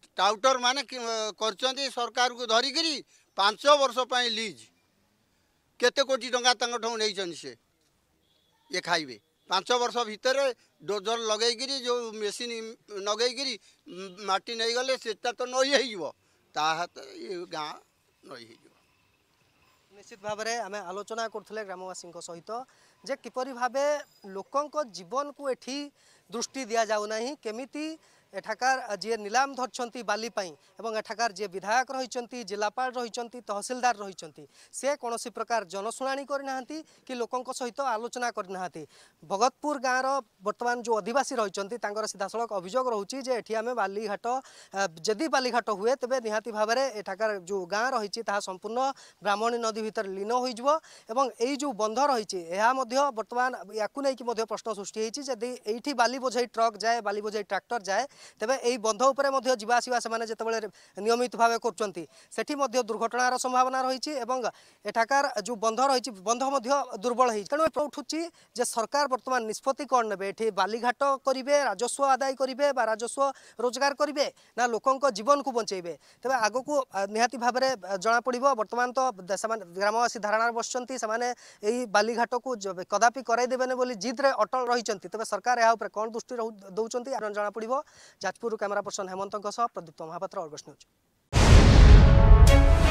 ডাউটর মানে করছেন সরকারকে ধরিকি পাঁচ বর্ষ পাই লিজ কেতে কোটি টাকা তাঙ্কঠু নেইছেন সে ইয়ে খাইবে পাঁচ বর্ষ ভিতরে ডোজর লগাইকি যে মেসিন লগাইকি মাটি নেইগলে সেটা তো নই হয়ে তাহা তো গাঁ নই হইব নিশ্চিত ভাবে আমি আলোচনা করলে গ্রামবাসী সহিত যে কিপর ভাবে লোক জীবনকু এটি দৃষ্টি দিয়া যাও না কেমিতি এঠাকার যে নিলাম ধরছেন বালি এবং এঠাকার যে বিধায়ক রয়েছেন জেলাপাল রয়েছেন তহসিলদার রয়েছেন সে কোণী প্রকার জনশুণানি করে না কি লোক সহিত আলোচনা করে না ভগতপুর গাঁর বর্তমান যে অধিবাসী রয়েছেন তাঁর সিধাসলখ অভিযোগ রয়েছে যে এটি আমি বালিঘাট যদি বালিঘাট হুয়ে তবে নিহতি ভাবে এঠাকার যে গাঁ রয়েছে তাহা সম্পূর্ণ ব্রাহ্মণী নদী ভিতরে লীন হয়ে যাব এবং এই যে বন্ধ রয়েছে ଏହା ମଧ୍ୟ ବର୍ତ୍ତମାନ ୟାକୁ ନେଇକି ମଧ୍ୟ ପ୍ରଶ୍ନ ସୃଷ୍ଟି ହୋଇଛି ଯଦି ଏଇଠି ବାଲି যায় ଟ୍ରକ୍ ଯାଏ ବାଲି ବୋଝେଇ ତେବେ ଏହି ବନ୍ଧ ଉପରେ ମଧ୍ୟ ଯିବା ଆସିବା ସେମାନେ ଯେତେବେଳେ ନିୟମିତ ଭାବେ କରୁଛନ୍ତି ସେଠି ମଧ୍ୟ ଦୁର୍ଘଟଣାର ସମ୍ଭାବନା ରହିଛି ଏବଂ ଏଠାକାର ଯେଉଁ ବନ୍ଧ ରହିଛି ବନ୍ଧ ମଧ୍ୟ ଦୁର୍ବଳ ହେଇଛି ତେଣୁ ଏପଟ ଉଠୁଛି ଯେ ସରକାର ବର୍ତ୍ତମାନ ନିଷ୍ପତ୍ତି କ'ଣ ନେବେ ଏଠି ବାଲିଘାଟ କରିବେ ରାଜସ୍ୱ ଆଦାୟ କରିବେ ବା ରାଜସ୍ୱ ରୋଜଗାର କରିବେ ନା ଲୋକଙ୍କ ଜୀବନକୁ ବଞ୍ଚେଇବେ ତେବେ ଆଗକୁ ନିହାତି ଭାବରେ ଜଣାପଡ଼ିବ ବର୍ତ୍ତମାନ ତ ସେମାନେ ଗ୍ରାମବାସୀ ଧାରଣାରେ ବସିଛନ୍ତି ସେମାନେ ଏହି ବାଲିଘାଟକୁ କଦାପି କରାଇଦେବେନି ବୋଲି ଜିଦ୍ରେ ଅଟଳ ରହିଛନ୍ତି ତେବେ ସରକାର ଏହା ଉପରେ କ'ଣ ଦୃଷ୍ଟି ଦେଉଛନ୍ତି ଜଣାପଡ଼ିବ जाजपुर क्यमेरा पर्सन हेमंत सह प्रदीप्त महापत्र न्यूज